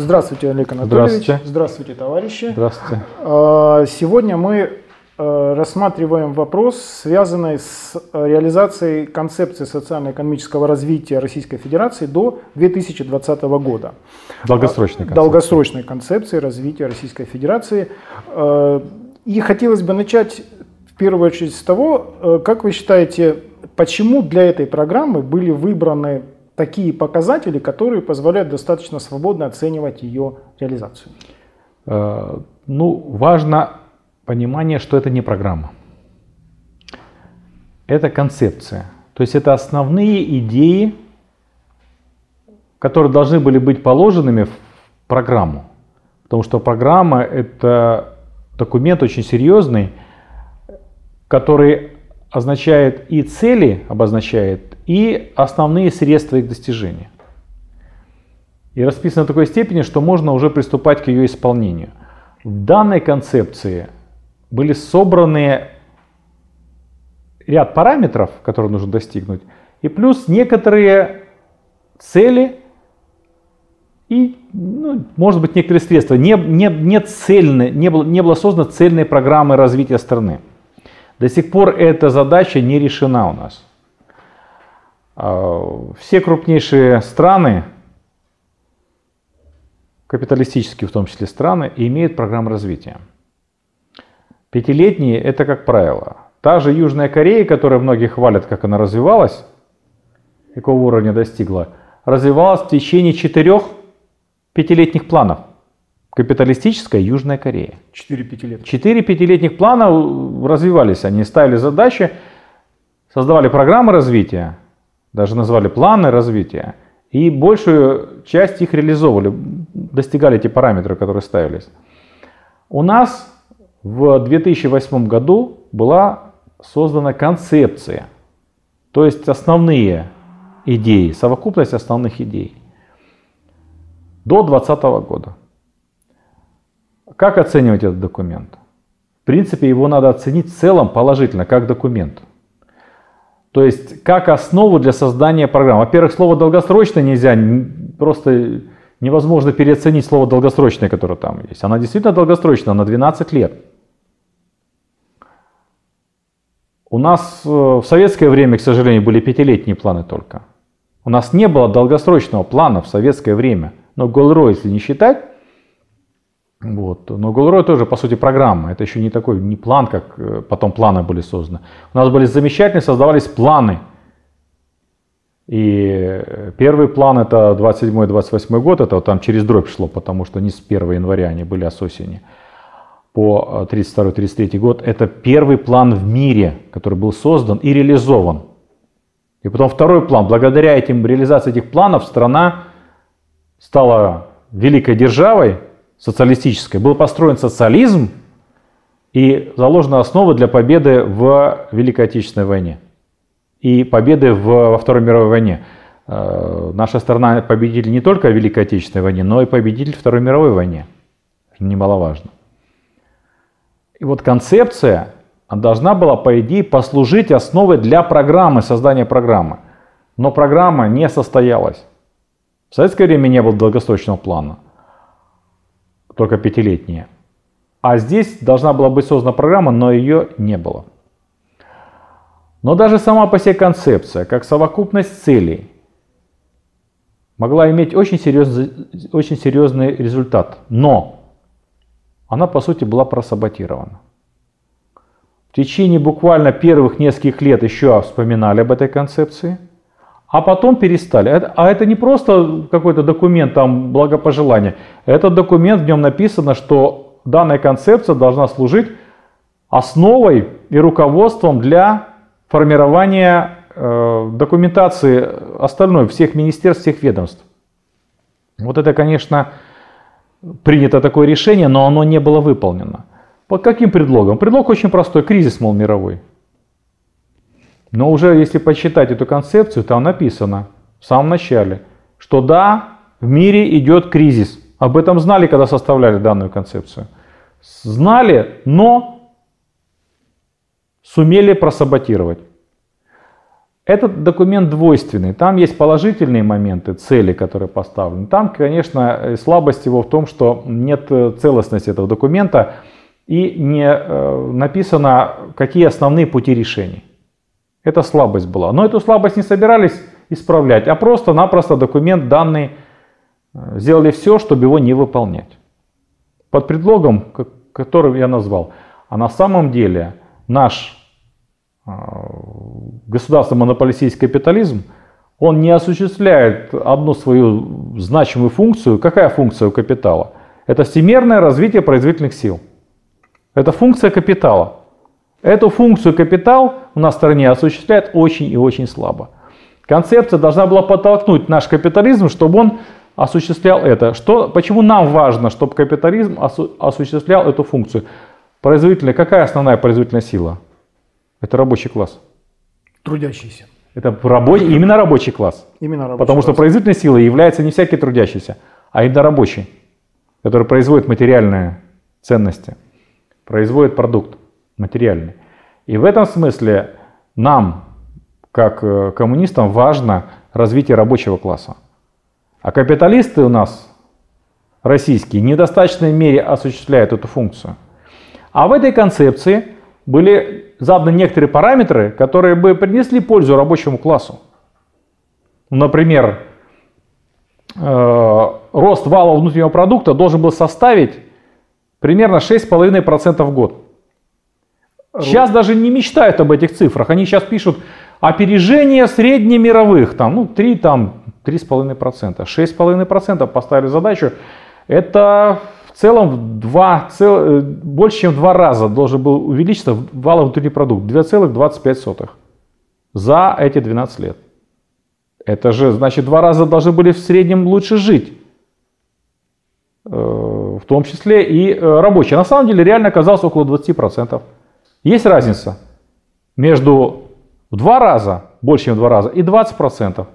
Здравствуйте, Олег Анатольевич. Здравствуйте. Здравствуйте, товарищи. Здравствуйте. А, Сегодня мы э, рассматриваем вопрос, связанный с э, реализацией концепции социально-экономического развития Российской Федерации до 2020 года. Долгосрочный концепт. Долгосрочной концепции развития Российской Федерации. Э, И хотелось бы начать в первую очередь с того, как вы считаете, почему для этой программы были выбраны такие показатели, которые позволяют достаточно свободно оценивать ее реализацию? Э, Ну, важно понимание, что это не программа. Это концепция. То есть это основные идеи, которые должны были быть положенными в программу. Потому что программа это документ очень серьезный, который означает и цели, обозначает, и основные средства их достижения. И расписано в такой степени, что можно уже приступать к ее исполнению. В данной концепции были собраны ряд параметров, которые нужно достигнуть, и плюс некоторые цели и, ну, может быть, некоторые средства. Не, не, не, цельны, не, было, не было создано цельной программы развития страны. До сих пор эта задача не решена у нас. А, Все крупнейшие страны, капиталистические в том числе страны, имеют программы развития. Пятилетние это как правило. Та же Южная Корея, которая многие хвалят, как она развивалась, какого уровня достигла, развивалась в течение четырех пятилетних планов. Капиталистическая Южная Корея. 4-5 лет. Четыре пятилетних плана развивались. Они ставили задачи, создавали программы развития, даже назвали планы развития. И большую часть их реализовывали, достигали эти параметры, которые ставились. У нас в 2008 году была создана концепция, то есть основные идеи, совокупность основных идей до 2020 года. Как оценивать этот документ? В принципе, его надо оценить в целом положительно, как документ. То есть, как основу для создания программ. Во-первых, слово долгосрочно нельзя, просто невозможно переоценить слово долгосрочное, которое там есть. Она действительно долгосрочная, на 12 лет. У нас э, в советское время, к сожалению, были пятилетние планы только. У нас не было долгосрочного плана в советское время. Но Голро, если не считать, вот. Но Голрой тоже, по сути, программа. Это еще не такой, не план, как э, потом планы были созданы. У нас были замечательные, создавались планы. И первый план это 27-28 год, это вот там через дробь шло, потому что не с 1 января они были, а с осени. По 32-33 год. Это первый план в мире, который был создан и реализован. И потом второй план. Благодаря этим реализации этих планов страна стала великой державой, социалистической, был построен социализм и заложена основа для победы в Великой Отечественной войне и победы в, во Второй мировой войне. Э, наша страна победитель не только в Великой Отечественной войне, но и победитель Второй мировой войне. Немаловажно. И вот концепция должна была, по идее, послужить основой для программы, создания программы. Но программа не состоялась. В советское время не было долгосрочного плана только пятилетняя. А здесь должна была быть создана программа, но ее не было. Но даже сама по себе концепция, как совокупность целей, могла иметь очень серьезный, очень серьезный результат. Но она, по сути, была просаботирована. В течение буквально первых нескольких лет еще вспоминали об этой концепции, а потом перестали. А это не просто какой-то документ, там, благопожелание. Этот документ, в нем написано, что данная концепция должна служить основой и руководством для формирования э, документации остальной, всех министерств, всех ведомств. Вот это, конечно, принято такое решение, но оно не было выполнено. Под каким предлогом? Предлог очень простой, кризис, мол, мировой. Но уже если почитать эту концепцию, там написано в самом начале, что да, в мире идет кризис. Об этом знали, когда составляли данную концепцию. Знали, но сумели просаботировать. Этот документ двойственный. Там есть положительные моменты, цели, которые поставлены. Там, конечно, слабость его в том, что нет целостности этого документа и не э, написано, какие основные пути решений. Это слабость была. Но эту слабость не собирались исправлять, а просто-напросто документ данный э, сделали все, чтобы его не выполнять. Под предлогом, который я назвал. А на самом деле наш э, государственный монополистический капитализм, он не осуществляет одну свою значимую функцию. Какая функция у капитала? Это всемирное развитие производительных сил. Это функция капитала. Эту функцию капитал у нас в стране осуществляет очень и очень слабо. Концепция должна была подтолкнуть наш капитализм, чтобы он осуществлял это. Что, почему нам важно, чтобы капитализм осу, осуществлял эту функцию? Производительная, какая основная производительная сила? Это рабочий класс. Трудящийся. Это рабочий, именно рабочий класс. Именно рабочий Потому класс. что производительной силой является не всякий трудящийся, а именно рабочий, который производит материальные ценности, производит продукт материальный. И в этом смысле нам, как э, коммунистам, важно развитие рабочего класса. А капиталисты у нас, российские, в недостаточной мере осуществляют эту функцию. А в этой концепции были заданы некоторые параметры, которые бы принесли пользу рабочему классу. Например, э, рост валового внутреннего продукта должен был составить примерно 6,5% в год. Сейчас даже не мечтают об этих цифрах. Они сейчас пишут опережение среднемировых, там, ну, 3, там, 3,5%. 6,5% поставили задачу. Это в целом в 2, цел, э, больше, чем в два раза должен был увеличиться валовый внутренний продукт. 2,25 за эти 12 лет. Это же, значит, два раза должны были в среднем лучше жить. Э, в том числе и э, рабочие. На самом деле реально оказалось около 20%. Есть разница между в два раза, больше чем в два раза, и 20%.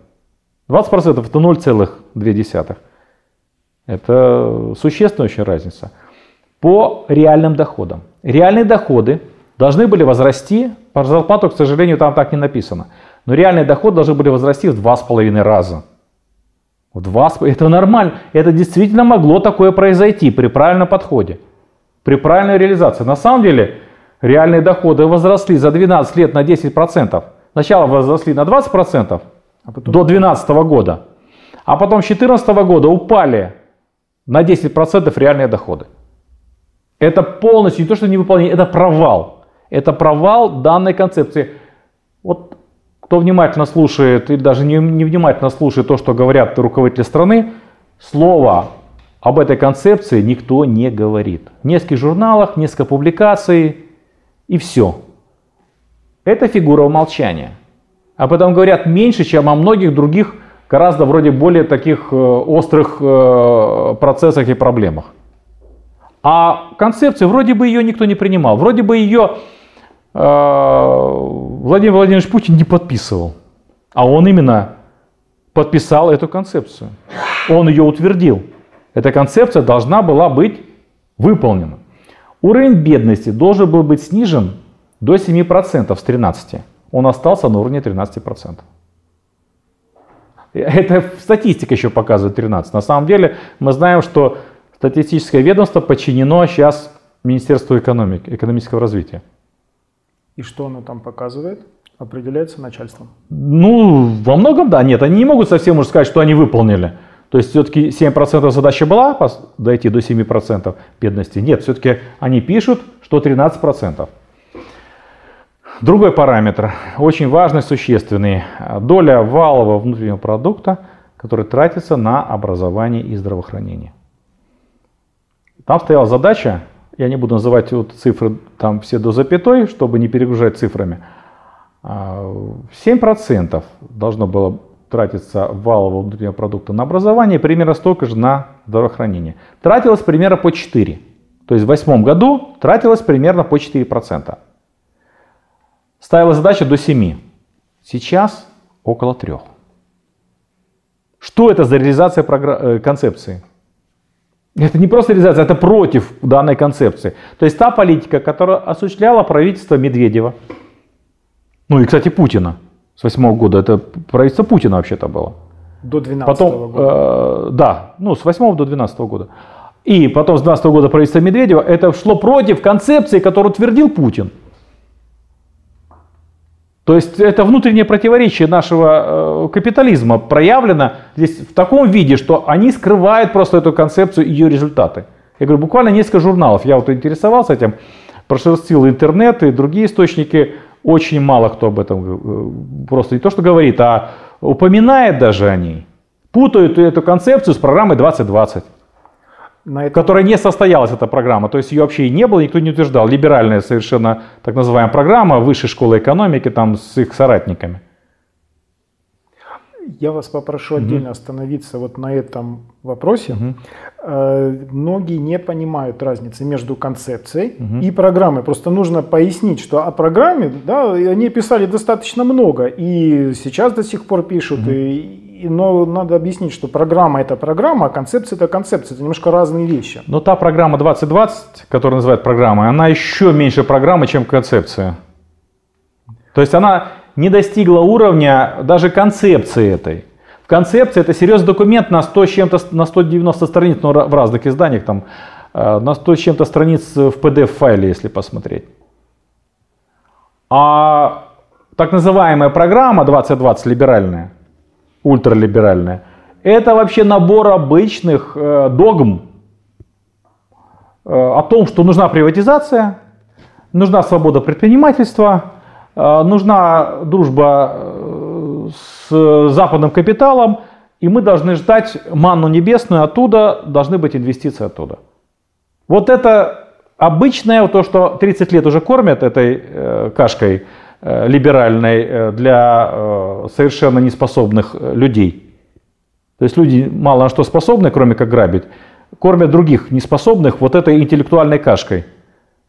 20% это 0,2. Это существенная очень разница. По реальным доходам. Реальные доходы должны были возрасти, по зарплату, к сожалению, там так не написано, но реальные доходы должны были возрасти в 2,5 раза. В 2, это нормально, это действительно могло такое произойти при правильном подходе, при правильной реализации. На самом деле, реальные доходы возросли за 12 лет на 10%. Сначала возросли на 20% а потом... до 2012 года, а потом с 2014 года упали на 10% реальные доходы. Это полностью не то, что не выполнение, это провал. Это провал данной концепции. Вот кто внимательно слушает или даже не, не внимательно слушает то, что говорят руководители страны, слово об этой концепции никто не говорит. В нескольких журналах, несколько публикаций, и все. Это фигура умолчания. Об этом говорят меньше, чем о многих других, гораздо вроде более таких э, острых э, процессах и проблемах. А концепция, вроде бы ее никто не принимал, вроде бы ее э, Владимир Владимирович Путин не подписывал. А он именно подписал эту концепцию. Он ее утвердил. Эта концепция должна была быть выполнена. Уровень бедности должен был быть снижен до 7% с 13%. Он остался на уровне 13%. Это статистика еще показывает 13. На самом деле мы знаем, что статистическое ведомство подчинено сейчас Министерству экономики, экономического развития. И что оно там показывает? Определяется начальством? Ну, во многом да, нет. Они не могут совсем уже сказать, что они выполнили. То есть все-таки 7% задача была дойти до 7% бедности? Нет, все-таки они пишут, что 13%. Другой параметр, очень важный, существенный. Доля валового внутреннего продукта, который тратится на образование и здравоохранение. Там стояла задача, я не буду называть вот цифры там все до запятой, чтобы не перегружать цифрами. 7% а, должно было тратится валового внутреннего продукта на образование, примерно столько же на здравоохранение. Тратилось примерно по 4. То есть в восьмом году тратилось примерно по 4%. Ставилась задача до 7. Сейчас около 3. Что это за реализация э, концепции? Это не просто реализация, это против данной концепции. То есть та политика, которую осуществляла правительство Медведева, ну и, кстати, Путина, с восьмого года, это правительство Путина вообще-то было. До 12 Потом, года. э, да, ну, с 8 до 12 года. И потом с 12 года правительство Медведева, это шло против концепции, которую утвердил Путин. То есть это внутреннее противоречие нашего э, капитализма проявлено здесь в таком виде, что они скрывают просто эту концепцию и ее результаты. Я говорю, буквально несколько журналов, я вот интересовался этим, прошерстил интернет и другие источники, очень мало кто об этом э, просто не то что говорит, а упоминает даже о ней. Путают эту концепцию с программой 2020 На этом которая не состоялась, эта программа. То есть ее вообще и не было, никто не утверждал. Либеральная совершенно так называемая программа высшей школы экономики там с их соратниками. Я вас попрошу отдельно остановиться вот на этом вопросе. Э, Многие не понимают разницы между концепцией Мгм. и программой. Просто нужно пояснить, что о программе, да, они писали достаточно много, и сейчас до сих пор пишут. и- и- но надо объяснить, что программа это программа, а концепция это концепция. Это немножко разные вещи. Но та программа 2020, которую называют программой, она еще меньше программы, чем концепция. То есть она не достигла уровня даже концепции этой. В концепции это серьезный документ на 100 с чем-то, на 190 страниц, но в разных изданиях там, э, на 100 с чем-то страниц в PDF-файле, если посмотреть. А так называемая программа 2020 либеральная, ультралиберальная, это вообще набор обычных э, догм, э, о том, что нужна приватизация, нужна свобода предпринимательства, нужна дружба э, с западным капиталом, и мы должны ждать манну небесную оттуда, должны быть инвестиции оттуда. Вот это обычное, то, что 30 лет уже кормят этой э, кашкой э, либеральной э, для э, совершенно неспособных э, людей. То есть люди мало на что способны, кроме как грабить, кормят других неспособных вот этой интеллектуальной кашкой,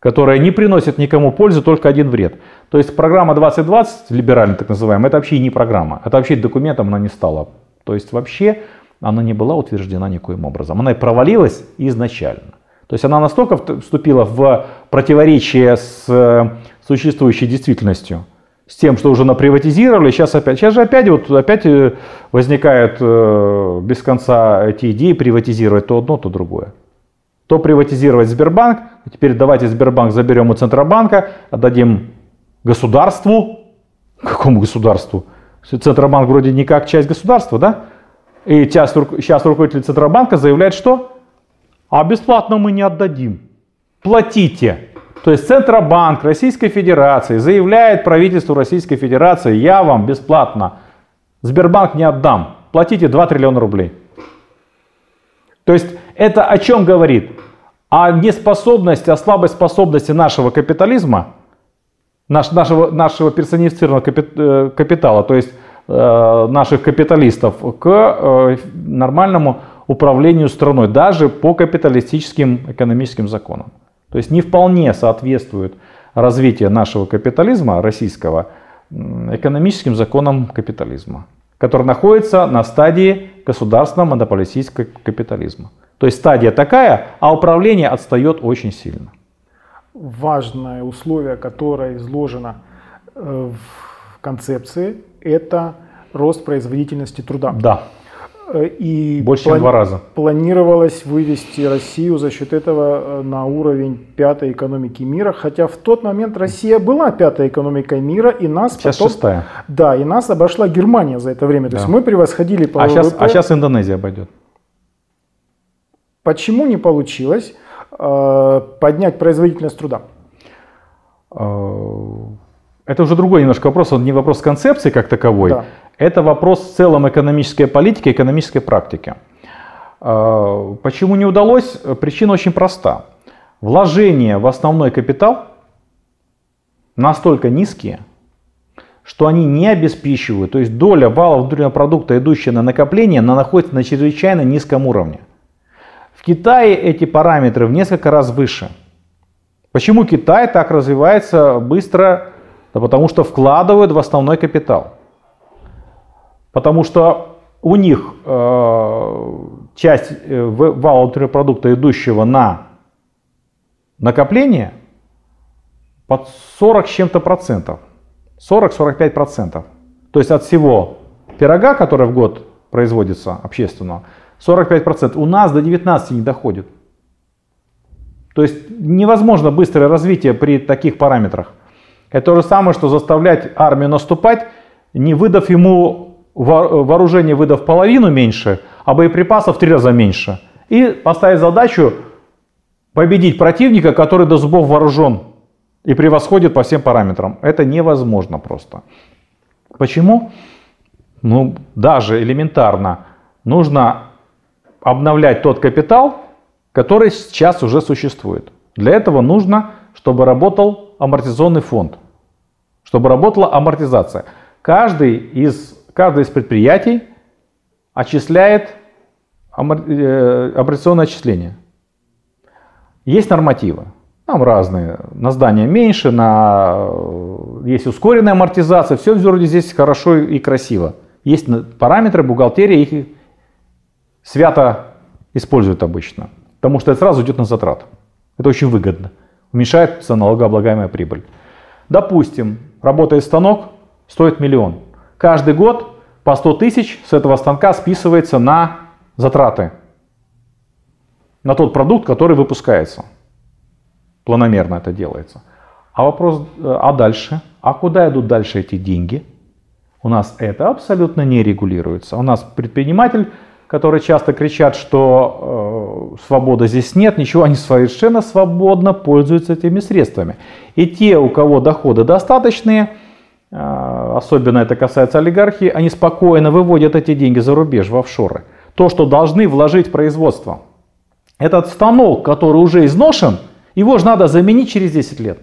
которая не приносит никому пользы, только один вред. То есть программа 2020, либеральная так называемая, это вообще не программа, это вообще документом она не стала. То есть вообще она не была утверждена никоим образом. Она и провалилась изначально. То есть она настолько вступила в противоречие с э, существующей действительностью, с тем, что уже наприватизировали, сейчас опять, сейчас же опять вот опять э, возникают э, без конца эти идеи приватизировать то одно, то другое. То приватизировать Сбербанк, а теперь давайте Сбербанк заберем у Центробанка, отдадим государству. Какому государству? Центробанк вроде не как часть государства, да? И сейчас, сейчас руководитель Центробанка заявляет, что? А бесплатно мы не отдадим. Платите. То есть Центробанк Российской Федерации заявляет правительству Российской Федерации, я вам бесплатно Сбербанк не отдам. Платите 2 триллиона рублей. То есть это о чем говорит? О неспособности, о слабой способности нашего капитализма, наш- нашего, нашего персонифицированного э, капитала, то есть э, наших капиталистов, к э, нормальному управлению страной, даже по капиталистическим экономическим законам. То есть не вполне соответствует развитие нашего капитализма российского экономическим законам капитализма, который находится на стадии государственного монополистического капитализма. То есть стадия такая, а управление отстает очень сильно. Важное условие, которое изложено э, в концепции, это рост производительности труда. Да, Э, И больше чем плани- в два раза. Планировалось вывести Россию за счет этого э, на уровень пятой экономики мира, хотя в тот момент Россия была пятой экономикой мира, и нас Сейчас потом- шестая. Да, и нас обошла Германия за это время. То есть Да. мы превосходили по А сейчас, ВВП. а сейчас Индонезия обойдет. Почему не получилось э, поднять производительность труда? Э, Это уже другой немножко вопрос, он не вопрос концепции как таковой, Да. это вопрос в целом экономической политики, экономической практики. Э, Почему не удалось? Причина очень проста. Вложения в основной капитал настолько низкие, что они не обеспечивают, то есть доля валов внутреннего продукта, идущая на накопление, она находится на чрезвычайно низком уровне. Китае эти параметры в несколько раз выше. Почему Китай так развивается быстро? Да потому что вкладывают в основной капитал. Потому что у них э, часть э, в- вала внутреннего продукта, идущего на накопление, под 40 с чем-то процентов. 40-45 процентов. То есть от всего пирога, который в год производится общественного, 45%. У нас до 19 не доходит. То есть невозможно быстрое развитие при таких параметрах. Это то же самое, что заставлять армию наступать, не выдав ему вооружение, выдав половину меньше, а боеприпасов в три раза меньше. И поставить задачу победить противника, который до зубов вооружен и превосходит по всем параметрам. Это невозможно просто. Почему? Ну, даже элементарно нужно обновлять тот капитал, который сейчас уже существует. Для этого нужно, чтобы работал амортизационный фонд, чтобы работала амортизация. Каждый из, каждое из предприятий отчисляет э, амортизационное отчисление. Есть нормативы. Там разные. На здание меньше, на... есть ускоренная амортизация. Все вроде здесь хорошо и красиво. Есть параметры, бухгалтерия их свято используют обычно. Потому что это сразу идет на затрат. Это очень выгодно. Уменьшается налогооблагаемая прибыль. Допустим, работает станок, стоит миллион. Каждый год по 100 тысяч с этого станка списывается на затраты на тот продукт, который выпускается. Планомерно это делается. А вопрос, э, а дальше? А куда идут дальше эти деньги? У нас это абсолютно не регулируется. У нас предприниматель, который часто кричат, что э, свободы здесь нет, ничего, они совершенно свободно пользуются этими средствами. И те, у кого доходы достаточные, э, особенно это касается олигархии, они спокойно выводят эти деньги за рубеж, в офшоры. То, что должны вложить в производство – этот станок, который уже изношен, его же надо заменить через 10 лет.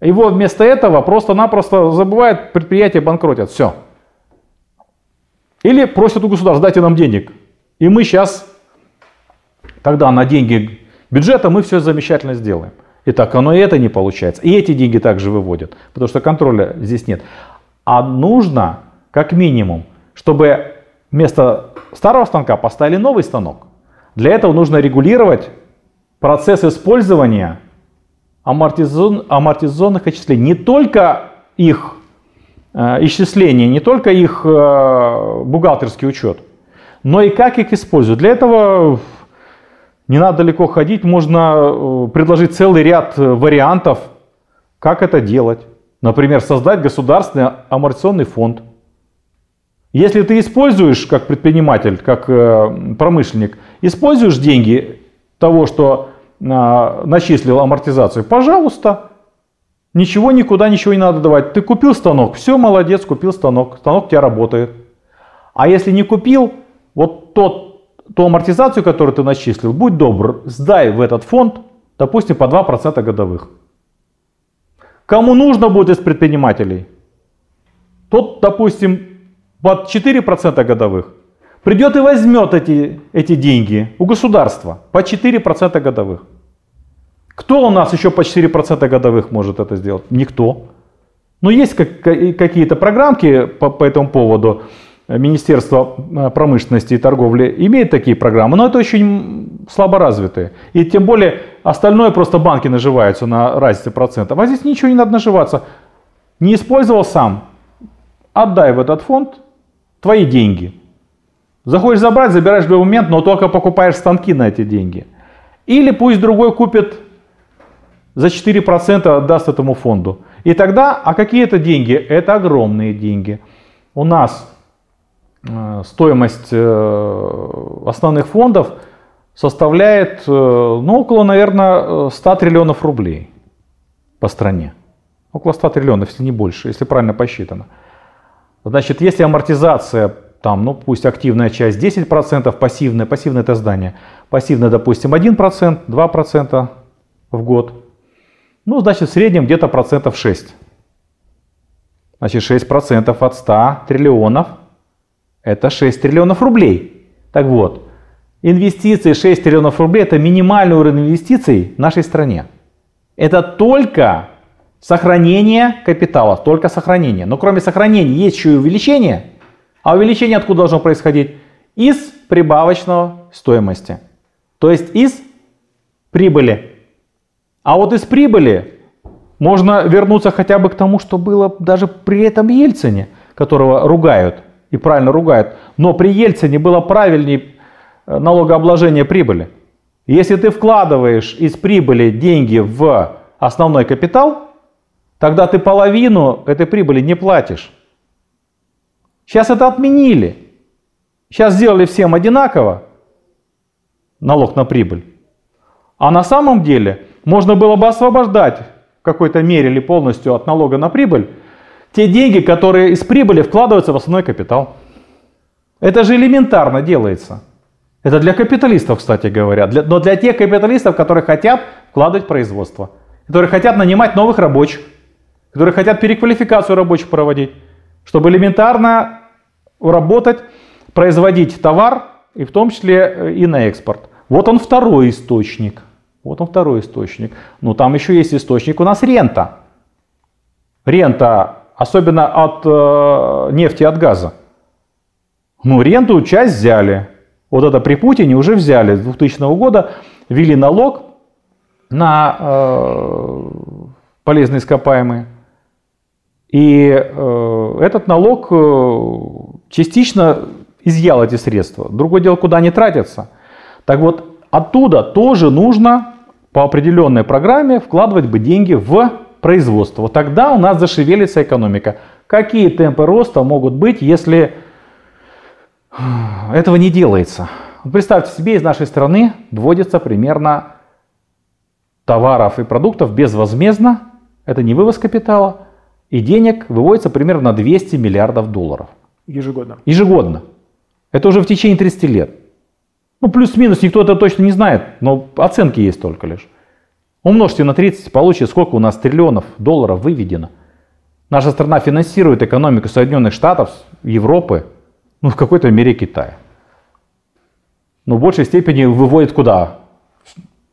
Его вместо этого просто-напросто забывает, предприятие банкротят. Все. Или просят у государства, дайте нам денег. И мы сейчас, тогда на деньги бюджета мы все замечательно сделаем. И так оно и это не получается. И эти деньги также выводят, потому что контроля здесь нет. А нужно, как минимум, чтобы вместо старого станка поставили новый станок. Для этого нужно регулировать процесс использования амортизационных отчислений. Не только их э, исчисления, не только их э, бухгалтерский учет, но и как их используют. Для этого не надо далеко ходить, можно э, предложить целый ряд вариантов, как это делать. Например, создать государственный амортизационный фонд. Если ты используешь как предприниматель, как промышленник, Используешь деньги того, что начислил амортизацию, пожалуйста, ничего никуда, ничего не надо давать. Ты купил станок, все, молодец, купил станок, станок у тебя работает. А если не купил, вот тот, ту амортизацию, которую ты начислил, будь добр, сдай в этот фонд, допустим, по 2% годовых. Кому нужно будет из предпринимателей? Тот, допустим, под 4% годовых придет и возьмет эти, эти деньги у государства по 4% годовых. Кто у нас еще по 4% годовых может это сделать? Никто. Но есть как, какие-то программки по, по этому поводу. Министерство э, промышленности и торговли имеет такие программы, но это очень слабо развитые. И тем более остальное просто банки наживаются на разнице процентов. А здесь ничего не надо наживаться. Не использовал сам, отдай в этот фонд твои деньги. Захочешь забрать, забираешь в любой момент, но только покупаешь станки на эти деньги. Или пусть другой купит за 4% отдаст этому фонду. И тогда, а какие это деньги? Это огромные деньги. У нас стоимость э, основных фондов составляет э, ну, около, наверное, 100 триллионов рублей по стране. Около 100 триллионов, если не больше, если правильно посчитано. Значит, если амортизация там, ну пусть активная часть 10%, пассивная, пассивное это здание, пассивное, допустим, 1%, 2% в год, ну, значит, в среднем где-то процентов 6. Значит, 6% от 100 триллионов – это 6 триллионов рублей. Так вот, инвестиции 6 триллионов рублей – это минимальный уровень инвестиций в нашей стране. Это только сохранение капитала, только сохранение. Но кроме сохранения есть еще и увеличение – а увеличение откуда должно происходить? Из прибавочного стоимости. То есть из прибыли. А вот из прибыли можно вернуться хотя бы к тому, что было даже при этом Ельцине. которого ругают, и правильно ругают, но при Ельцине было правильнее э, налогообложение прибыли. Если ты вкладываешь из прибыли деньги в основной капитал, тогда ты половину этой прибыли не платишь. Сейчас это отменили. Сейчас сделали всем одинаково налог на прибыль. А на самом деле можно было бы освобождать в какой-то мере или полностью от налога на прибыль те деньги, которые из прибыли вкладываются в основной капитал. Это же элементарно делается. Это для капиталистов, кстати говоря. Для, но для тех капиталистов, которые хотят вкладывать производство, которые хотят нанимать новых рабочих, которые хотят переквалификацию рабочих проводить, чтобы элементарно работать, производить товар, и в том числе э, и на экспорт. Вот он второй источник. Вот он второй источник. Но там еще есть источник у нас рента. Рента, особенно от э, нефти, от газа. Ну, ренту часть взяли. Вот это при Путине уже взяли. С 2000 года ввели налог на э, полезные ископаемые. И э, этот налог э, частично изъял эти средства. Другое дело, куда они тратятся. Так вот, оттуда тоже нужно по определенной программе вкладывать бы деньги в производство. Вот тогда у нас зашевелится экономика. Какие темпы роста могут быть, если этого не делается? Представьте себе, из нашей страны вводится примерно товаров и продуктов безвозмездно, это не вывоз капитала, и денег выводится примерно 200 миллиардов долларов. Ежегодно. Ежегодно. Это уже в течение 30 лет. Ну, плюс-минус, никто это точно не знает, но оценки есть только лишь. Умножьте на 30, получите, сколько у нас триллионов долларов выведено. Наша страна финансирует экономику Соединенных Штатов, Европы, ну, в какой-то мере Китая. Но в большей степени выводит куда?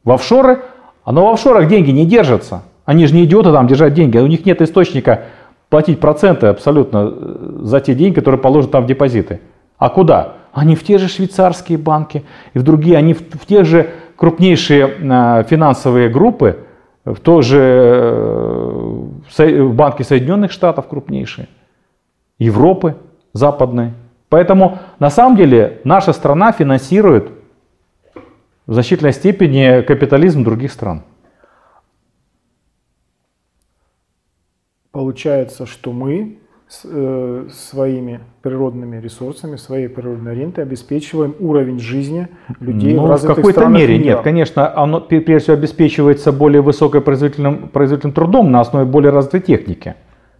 В офшоры. А но в офшорах деньги не держатся. Они же не идиоты там держать деньги. У них нет источника платить проценты абсолютно э, за те деньги, которые положат там в депозиты. А куда? Они в те же швейцарские банки и в другие, они в, в те же крупнейшие э, финансовые группы, в то же э, банки Соединенных Штатов крупнейшие, Европы западной. Поэтому на самом деле наша страна финансирует в значительной степени капитализм других стран. Получается, что мы э, своими природными ресурсами, своей природной рентой обеспечиваем уровень жизни людей ну, в развитых В какой-то мере мира. нет. Конечно, оно прежде всего обеспечивается более высокопроизводительным производительным трудом на основе более развитой техники.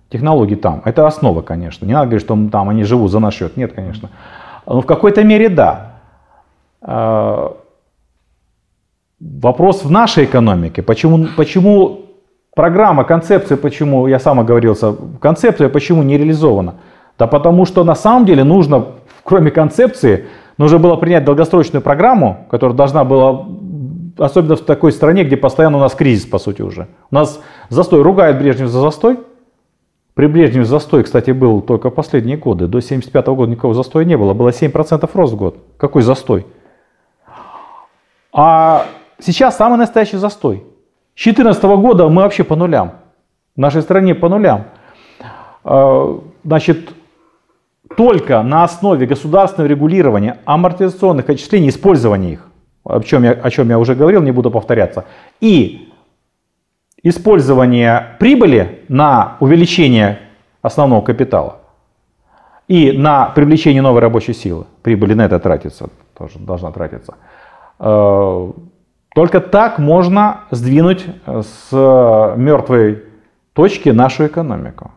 Технологий там. Это основа, конечно. Не надо говорить, что там они живут за наш счет. Нет, конечно. Но в какой-то мере да. А, вопрос в нашей экономике. Почему, почему Программа, концепция, почему, я сам оговорился, концепция почему не реализована? Да потому что на самом деле нужно, кроме концепции, нужно было принять долгосрочную программу, которая должна была, особенно в такой стране, где постоянно у нас кризис, по сути, уже. У нас застой, ругает Брежнев за застой. При Брежневе застой, кстати, был только в последние годы. До 1975 года никакого застоя не было. Было 7% рост в год. Какой застой? А сейчас самый настоящий застой. С 2014 года мы вообще по нулям. В нашей стране по нулям. А, значит, только на основе государственного регулирования амортизационных отчислений, использования их, о чем, я, о чем я уже говорил, не буду повторяться, и использование прибыли на увеличение основного капитала и на привлечение новой рабочей силы, прибыли на это тратится, тоже должна тратиться, а, только так можно сдвинуть э, с э, мертвой точки нашу экономику.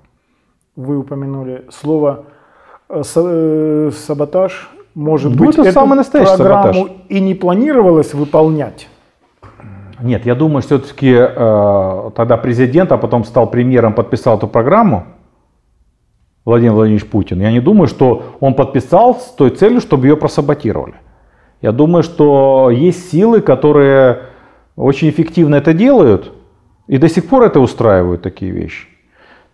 Вы упомянули слово э, саботаж. Может ну, быть, это эту самый настоящий программу саботаж. и не планировалось выполнять? Нет, я думаю, все-таки э, тогда президент, а потом стал премьером, подписал эту программу, Владимир Владимирович Путин. Я не думаю, что он подписал с той целью, чтобы ее просаботировали. Я думаю, что есть силы, которые очень эффективно это делают и до сих пор это устраивают такие вещи.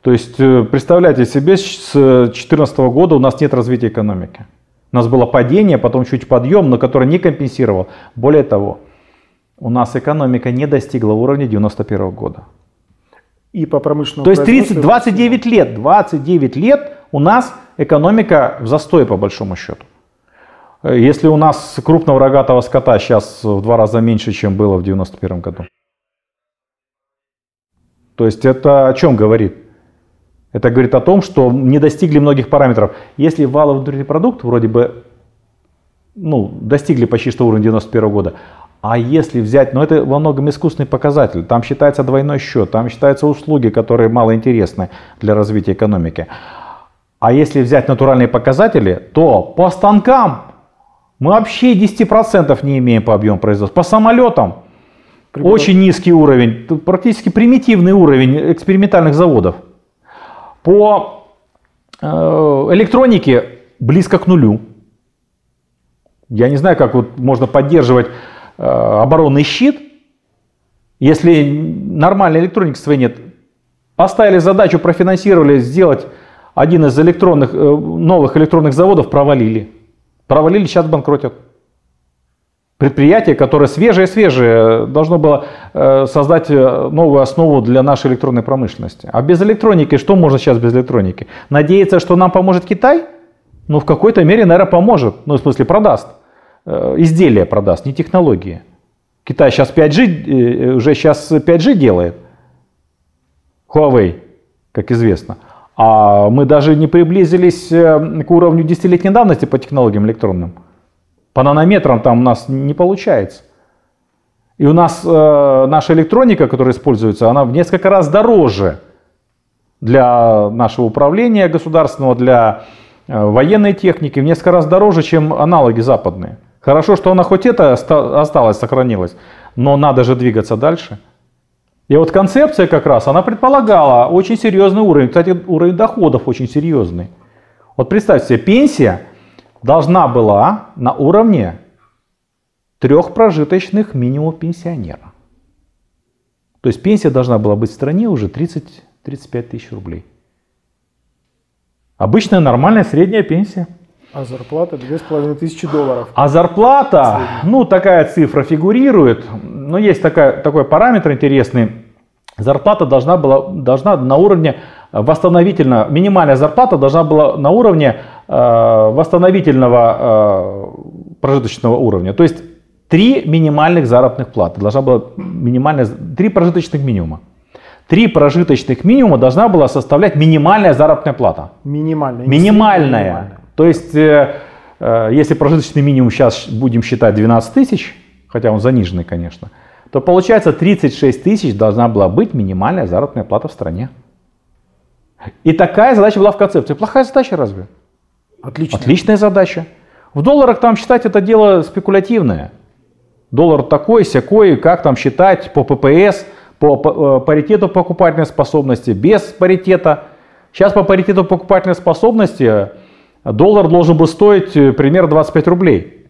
То есть э, представляете себе, с 2014 года у нас нет развития экономики. У нас было падение, потом чуть подъем, но который не компенсировал. Более того, у нас экономика не достигла уровня 91 года. И по промышленному То есть 30, 29 лет, 29 лет у нас экономика в застое по большому счету. Если у нас крупного рогатого скота сейчас в два раза меньше, чем было в 91 году. То есть это о чем говорит? Это говорит о том, что не достигли многих параметров. Если валовый внутренний продукт вроде бы ну, достигли почти что уровня 91 года, а если взять, ну это во многом искусственный показатель, там считается двойной счет, там считаются услуги, которые мало интересны для развития экономики. А если взять натуральные показатели, то по станкам мы вообще 10% не имеем по объему производства. По самолетам Прибор... очень низкий уровень, практически примитивный уровень экспериментальных заводов. По э, электронике близко к нулю. Я не знаю, как вот можно поддерживать э, оборонный щит, если нормальной электроники своей нет. Поставили задачу, профинансировали сделать один из электронных, э, новых электронных заводов, провалили. Провалили, сейчас банкротят. Предприятие, которое свежее-свежее, должно было э, создать э, новую основу для нашей электронной промышленности. А без электроники, что можно сейчас без электроники? Надеяться, что нам поможет Китай? Ну, в какой-то мере, наверное, поможет. Ну, в смысле, продаст. Э, изделия продаст, не технологии. Китай сейчас 5G, уже сейчас 5G делает. Huawei, как известно. А мы даже не приблизились к уровню десятилетней давности по технологиям электронным. По нанометрам там у нас не получается. И у нас э, наша электроника, которая используется, она в несколько раз дороже для нашего управления государственного, для э, военной техники, в несколько раз дороже, чем аналоги западные. Хорошо, что она хоть это осталась, сохранилась, но надо же двигаться дальше. И вот концепция как раз, она предполагала очень серьезный уровень, кстати, уровень доходов очень серьезный. Вот представьте себе, пенсия – должна была на уровне трех прожиточных минимум пенсионера. То есть пенсия должна была быть в стране уже 30-35 тысяч рублей. Обычная нормальная средняя пенсия. А зарплата 2500 долларов. А зарплата, ну такая цифра фигурирует, но есть такая, такой параметр интересный. Зарплата должна, была, должна на уровне восстановительно, минимальная зарплата должна была на уровне э, восстановительного э, прожиточного уровня. То есть три минимальных заработных платы. Должна была минимальная, три прожиточных минимума. Три прожиточных минимума должна была составлять минимальная заработная плата. Минимальная. Минимальная. минимальная. То есть, э, э, если прожиточный минимум сейчас будем считать 12 тысяч, хотя он заниженный, конечно, то получается 36 тысяч должна была быть минимальная заработная плата в стране. И такая задача была в концепции. Плохая задача разве? Отличная. Отличная задача. В долларах там считать это дело спекулятивное. Доллар такой, сякой, как там считать по ППС, по э, паритету покупательной способности, без паритета. Сейчас по паритету покупательной способности доллар должен был стоить э, примерно 25 рублей.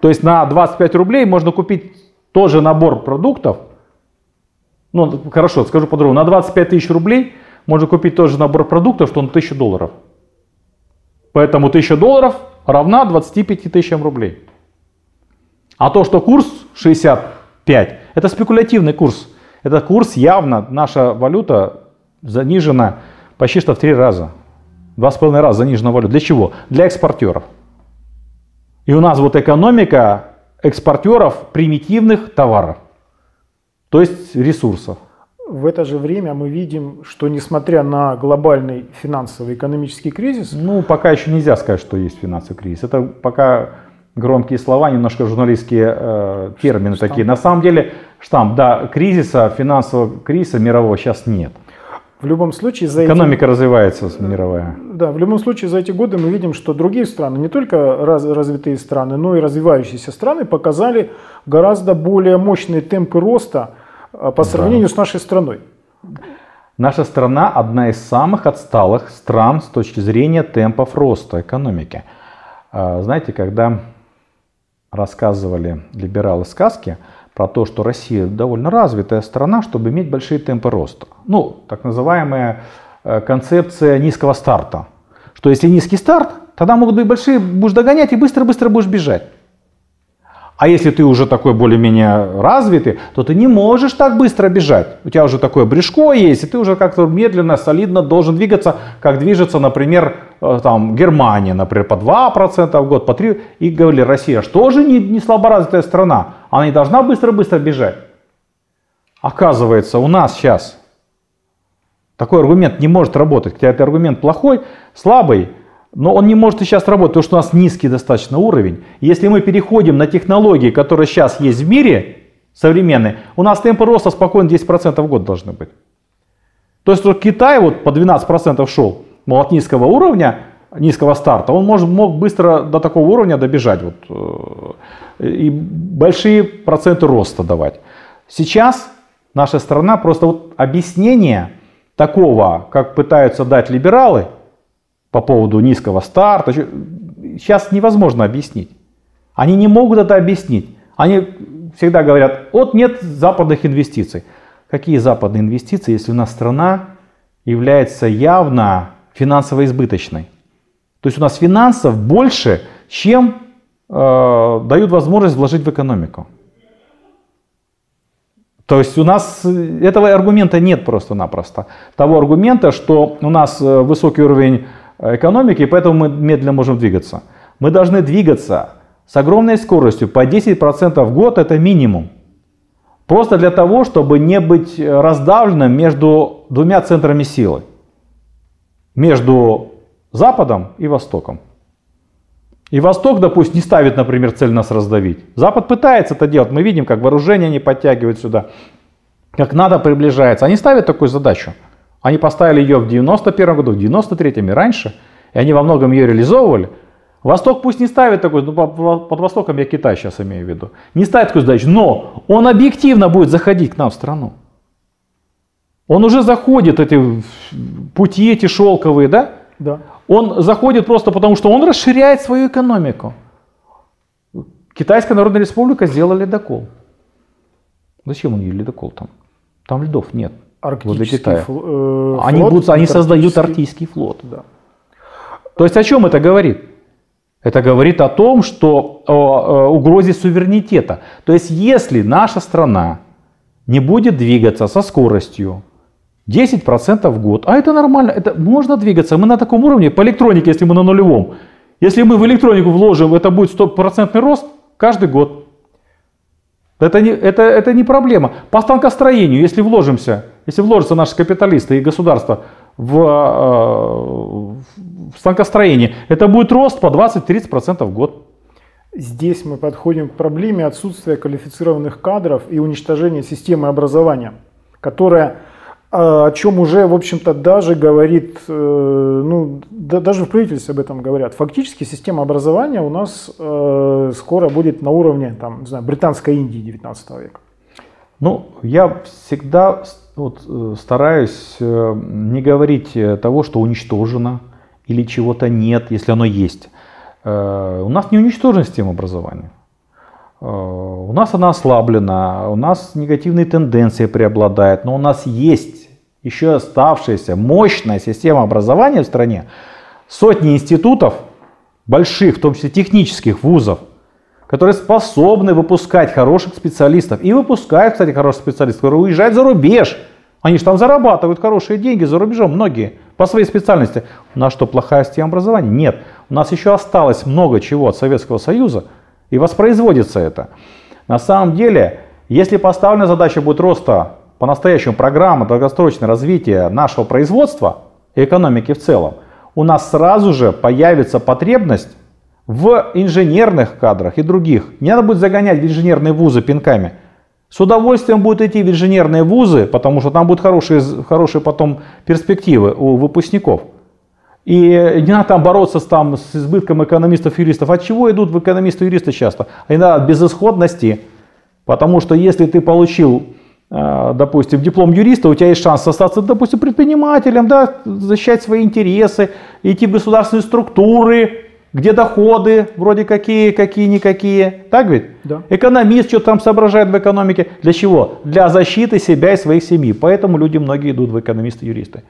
То есть на 25 рублей можно купить тоже набор продуктов – ну, хорошо, скажу по-другому, на 25 тысяч рублей можно купить тоже набор продуктов, что на 1000 долларов. Поэтому 1000 долларов равна 25 тысячам рублей. А то, что курс 65, это спекулятивный курс. Это курс явно, наша валюта занижена почти что в три раза. Два с половиной раза занижена валюта. Для чего? Для экспортеров. И у нас вот экономика экспортеров примитивных товаров то есть ресурсов. В это же время мы видим, что несмотря на глобальный финансовый экономический кризис... Ну, пока еще нельзя сказать, что есть финансовый кризис. Это пока громкие слова, немножко журналистские э, термины штамп. такие. На самом деле, штамп, да, кризиса, финансового кризиса мирового сейчас нет. В любом случае за Экономика эти... развивается мировая. Да, в любом случае за эти годы мы видим, что другие страны, не только раз, развитые страны, но и развивающиеся страны показали гораздо более мощные темпы роста а, по сравнению да. с нашей страной. Наша страна одна из самых отсталых стран с точки зрения темпов роста экономики. А, знаете, когда рассказывали либералы сказки про то, что Россия довольно развитая страна, чтобы иметь большие темпы роста. Ну, так называемая э, концепция низкого старта. Что если низкий старт, тогда могут быть большие, будешь догонять и быстро-быстро будешь бежать. А если ты уже такой более-менее развитый, то ты не можешь так быстро бежать. У тебя уже такое брюшко есть, и ты уже как-то медленно, солидно должен двигаться, как движется, например, там, Германия, например, по 2% в год, по 3%. И говорили, Россия что же не, не слаборазвитая страна, она не должна быстро-быстро бежать. Оказывается, у нас сейчас такой аргумент не может работать. Хотя это аргумент плохой, слабый, но он не может и сейчас работать, потому что у нас низкий достаточно уровень. Если мы переходим на технологии, которые сейчас есть в мире, современные, у нас темпы роста спокойно 10% в год должны быть. То есть вот Китай вот по 12% шел, мол, от низкого уровня, низкого старта, он может, мог быстро до такого уровня добежать вот, э, и большие проценты роста давать. Сейчас наша страна просто вот объяснение такого, как пытаются дать либералы – по поводу низкого старта, сейчас невозможно объяснить. Они не могут это объяснить. Они всегда говорят, вот нет западных инвестиций. Какие западные инвестиции, если у нас страна является явно финансово избыточной? То есть у нас финансов больше, чем э, дают возможность вложить в экономику. То есть у нас этого аргумента нет просто-напросто. Того аргумента, что у нас э, высокий уровень экономики, и поэтому мы медленно можем двигаться. Мы должны двигаться с огромной скоростью, по 10% в год это минимум. Просто для того, чтобы не быть раздавленным между двумя центрами силы. Между Западом и Востоком. И Восток, допустим, не ставит, например, цель нас раздавить. Запад пытается это делать. Мы видим, как вооружение они подтягивают сюда, как надо приближается. Они ставят такую задачу. Они поставили ее в 91 году, в 93-м и раньше, и они во многом ее реализовывали. Восток пусть не ставит такой, ну, под Востоком я Китай сейчас имею в виду, не ставит такую задачу, но он объективно будет заходить к нам в страну. Он уже заходит, эти пути эти шелковые, да? Да. Он заходит просто потому, что он расширяет свою экономику. Китайская Народная Республика сделала ледокол. Зачем он ей ледокол там? Там льдов нет арктический Китая. Фл, э, они, флот, будут, они создают арктический флот. Да. То есть о чем это говорит? Это говорит о том, что о, о угрозе суверенитета. То есть если наша страна не будет двигаться со скоростью 10% в год, а это нормально, это можно двигаться, мы на таком уровне, по электронике, если мы на нулевом, если мы в электронику вложим, это будет 100% рост каждый год. Это не, это, это не проблема. По станкостроению, если вложимся если вложатся наши капиталисты и государство в, э, в станкостроение, это будет рост по 20-30% в год. Здесь мы подходим к проблеме отсутствия квалифицированных кадров и уничтожения системы образования, которая о чем уже, в общем-то, даже говорит, э, ну, да, даже в правительстве об этом говорят. Фактически система образования у нас э, скоро будет на уровне, там, не знаю, британской Индии 19 века. Ну, я всегда вот, э, стараюсь э, не говорить э, того, что уничтожено или чего-то нет, если оно есть. У нас не уничтожена система образования. У нас она ослаблена, у нас негативные тенденции преобладают, но у нас есть еще оставшаяся мощная система образования в стране, сотни институтов, больших, в том числе технических вузов, которые способны выпускать хороших специалистов. И выпускают, кстати, хороших специалистов, которые уезжают за рубеж. Они же там зарабатывают хорошие деньги за рубежом, многие, по своей специальности. У нас что, плохая система образования? Нет. У нас еще осталось много чего от Советского Союза, и воспроизводится это. На самом деле, если поставлена задача будет роста по-настоящему программа долгосрочного развития нашего производства и экономики в целом, у нас сразу же появится потребность в инженерных кадрах и других. Не надо будет загонять в инженерные вузы пинками. С удовольствием будут идти в инженерные вузы, потому что там будут хорошие, хорошие потом перспективы у выпускников. И не надо там бороться с, там, с избытком экономистов юристов. От чего идут в экономисты юристы часто? Они от безысходности. Потому что если ты получил, допустим, диплом юриста, у тебя есть шанс остаться, допустим, предпринимателем, да, защищать свои интересы, идти в государственные структуры, где доходы вроде какие, какие-никакие. Так ведь? Да. Экономист что там соображает в экономике. Для чего? Для защиты себя и своих семьи. Поэтому люди многие идут в экономисты-юристы.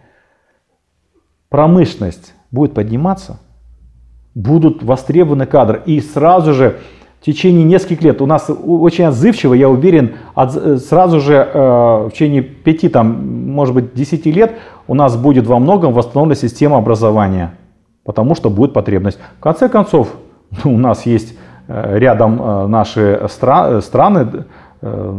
Промышленность будет подниматься, будут востребованы кадры. И сразу же в течение нескольких лет. У нас очень отзывчиво, я уверен, от, э, сразу же э, в течение пяти, там, может быть, десяти лет у нас будет во многом восстановлена система образования, потому что будет потребность. В конце концов, у нас есть э, рядом э, наши стра- страны, э,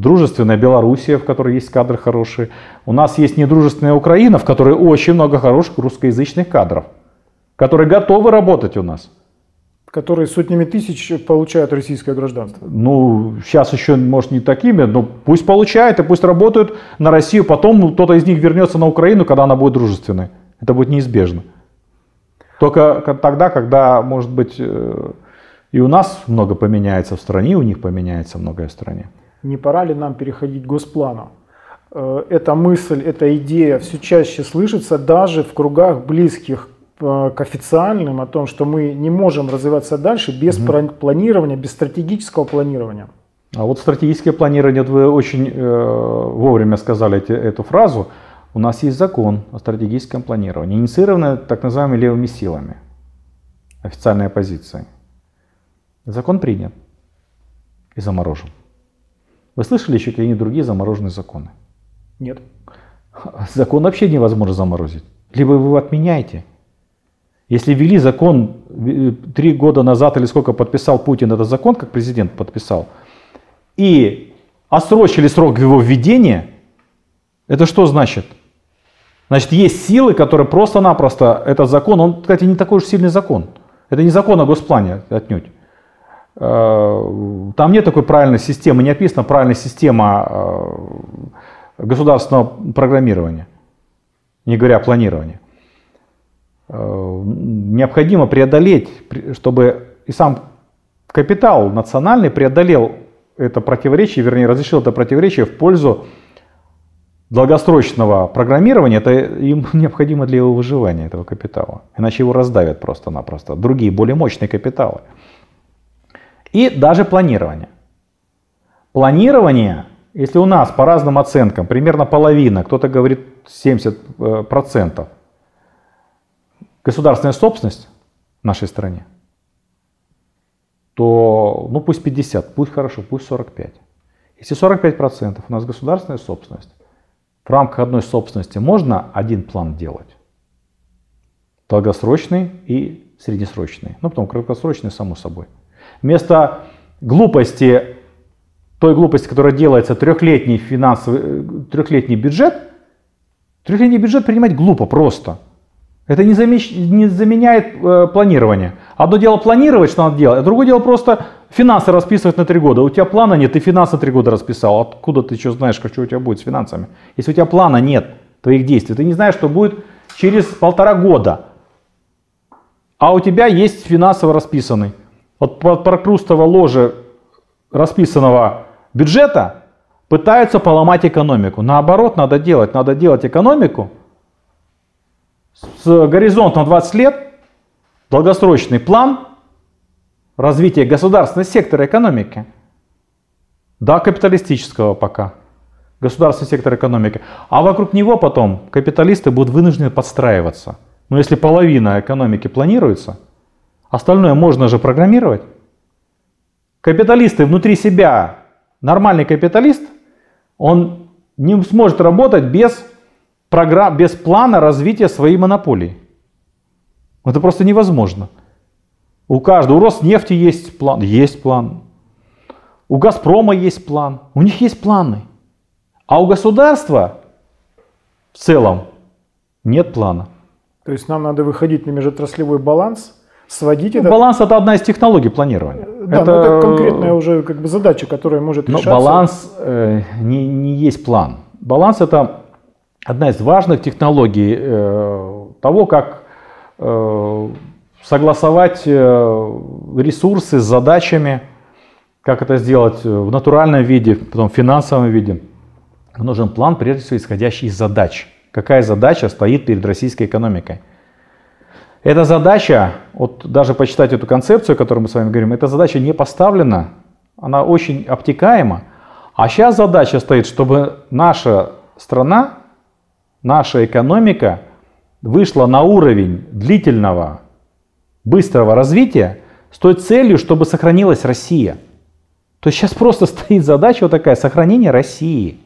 дружественная Белоруссия, в которой есть кадры хорошие. У нас есть недружественная Украина, в которой очень много хороших русскоязычных кадров, которые готовы работать у нас которые сотнями тысяч получают российское гражданство? Ну, сейчас еще, может, не такими, но пусть получают и пусть работают на Россию. Потом кто-то из них вернется на Украину, когда она будет дружественной. Это будет неизбежно. Только тогда, когда, может быть, э, и у нас много поменяется в стране, и у них поменяется многое в стране. Не пора ли нам переходить к госплану? Э, эта мысль, эта идея все чаще слышится даже в кругах близких к официальным о том, что мы не можем развиваться дальше без угу. планирования, без стратегического планирования. А вот стратегическое планирование, вы очень э, вовремя сказали эти, эту фразу. У нас есть закон о стратегическом планировании, инициированный так называемыми левыми силами, официальной оппозицией. Закон принят и заморожен. Вы слышали еще какие-нибудь другие замороженные законы? Нет. Закон вообще невозможно заморозить. Либо вы его отменяете, если ввели закон э, три года назад или сколько подписал Путин этот закон, как президент подписал, и отсрочили срок его введения, это что значит? Значит, есть силы, которые просто-напросто этот закон, он, кстати, не такой уж сильный закон. Это не закон о госплане отнюдь. Э, там нет такой правильной системы, не описана правильная система э, государственного программирования, не говоря о планировании. Э, необходимо преодолеть, чтобы и сам капитал национальный преодолел это противоречие, вернее, разрешил это противоречие в пользу долгосрочного программирования, это им необходимо для его выживания, этого капитала. Иначе его раздавят просто-напросто. Другие, более мощные капиталы. И даже планирование. Планирование, если у нас по разным оценкам примерно половина, кто-то говорит 70%, государственная собственность в нашей стране, то ну пусть 50, пусть хорошо, пусть 45. Если 45% у нас государственная собственность, в рамках одной собственности можно один план делать. Долгосрочный и среднесрочный. Ну, потом краткосрочный, само собой. Вместо глупости, той глупости, которая делается трехлетний финансовый, э, трехлетний бюджет, трехлетний бюджет принимать глупо просто – это не, замещ... не заменяет э, планирование. Одно дело планировать, что надо делать, а другое дело просто финансы расписывать на три года. У тебя плана нет, ты финансы на три года расписал. Откуда ты еще знаешь, что у тебя будет с финансами? Если у тебя плана нет твоих действий, ты не знаешь, что будет через полтора года. А у тебя есть финансово расписанный. Вот под прокрустово ложе расписанного бюджета пытаются поломать экономику. Наоборот, надо делать, надо делать экономику – с горизонтом 20 лет долгосрочный план развития государственного сектора экономики. Да, капиталистического пока. Государственный сектор экономики. А вокруг него потом капиталисты будут вынуждены подстраиваться. Но если половина экономики планируется, остальное можно же программировать. Капиталисты внутри себя, нормальный капиталист, он не сможет работать без программ, без плана развития своей монополии. Это просто невозможно. У каждого, у Роснефти есть план, есть план. У Газпрома есть план, у них есть планы. А у государства в целом нет плана. То есть нам надо выходить на межотраслевой баланс, сводить ну, это... Баланс это одна из технологий планирования. Да, это, это конкретная уже как бы задача, которая может но решаться. баланс э, не, не есть план. Баланс это одна из важных технологий э, того, как э, согласовать э, ресурсы с задачами, как это сделать в натуральном виде, потом в финансовом виде. Нужен план, прежде всего, исходящий из задач. Какая задача стоит перед российской экономикой? Эта задача, вот даже почитать эту концепцию, о которой мы с вами говорим, эта задача не поставлена, она очень обтекаема. А сейчас задача стоит, чтобы наша страна наша экономика вышла на уровень длительного, быстрого развития с той целью, чтобы сохранилась Россия. То есть сейчас просто стоит задача вот такая, сохранение России.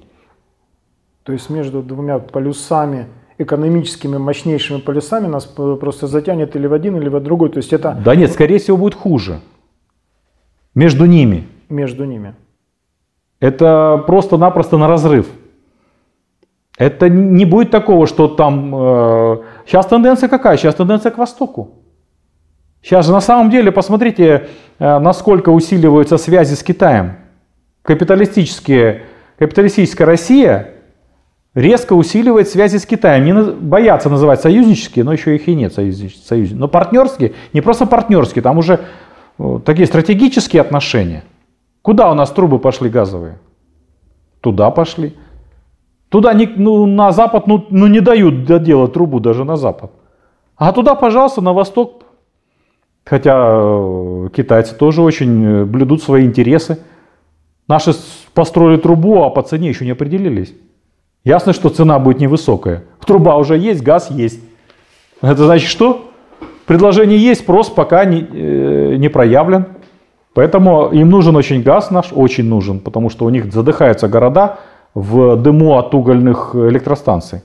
То есть между двумя полюсами, экономическими мощнейшими полюсами нас просто затянет или в один, или в другой. То есть это... Да нет, скорее всего будет хуже. Между ними. Между ними. Это просто-напросто на разрыв. Это не будет такого, что там... Э, сейчас тенденция какая? Сейчас тенденция к востоку. Сейчас же на самом деле, посмотрите, э, насколько усиливаются связи с Китаем. Капиталистические, капиталистическая Россия резко усиливает связи с Китаем. Не боятся называть союзнические, но еще их и нет союзнические. Но партнерские, не просто партнерские, там уже э, такие стратегические отношения. Куда у нас трубы пошли газовые? Туда пошли. Туда не, ну, на запад ну, ну, не дают доделать трубу даже на запад. А туда, пожалуйста, на восток. Хотя э, китайцы тоже очень э, блюдут свои интересы. Наши построили трубу, а по цене еще не определились. Ясно, что цена будет невысокая. Труба уже есть, газ есть. Это значит что? Предложение есть, спрос пока не, э, не проявлен. Поэтому им нужен очень газ наш, очень нужен, потому что у них задыхаются города, в дыму от угольных электростанций.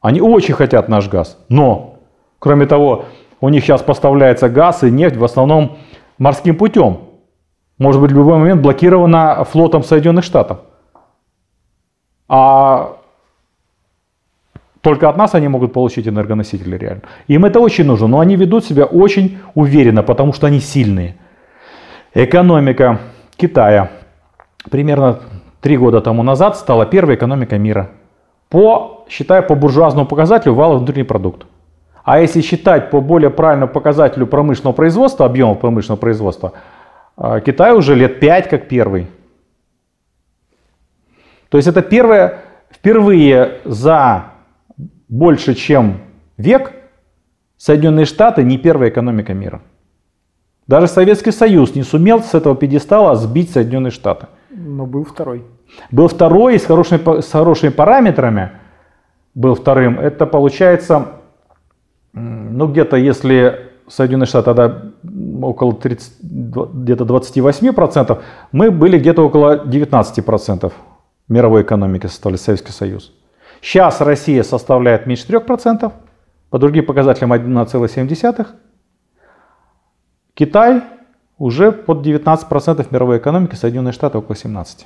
Они очень хотят наш газ. Но, кроме того, у них сейчас поставляется газ и нефть в основном морским путем. Может быть, в любой момент блокирована флотом Соединенных Штатов. А только от нас они могут получить энергоносители реально. Им это очень нужно, но они ведут себя очень уверенно, потому что они сильные. Экономика Китая примерно три года тому назад стала первой экономикой мира. По, считая по буржуазному показателю валовый внутренний продукт. А если считать по более правильному показателю промышленного производства, объема промышленного производства, а, Китай уже лет пять как первый. То есть это первое, впервые за больше чем век Соединенные Штаты не первая экономика мира. Даже Советский Союз не сумел с этого пьедестала сбить Соединенные Штаты. Но был второй. Был второй с хорошими, с хорошими параметрами, был вторым. Это получается, ну где-то если Соединенные Штаты тогда около 30, где-то 28%, мы были где-то около 19% мировой экономики составляли Советский Союз. Сейчас Россия составляет меньше 3%, по другим показателям 1,7%. Китай уже под 19% мировой экономики, Соединенные Штаты около 17%.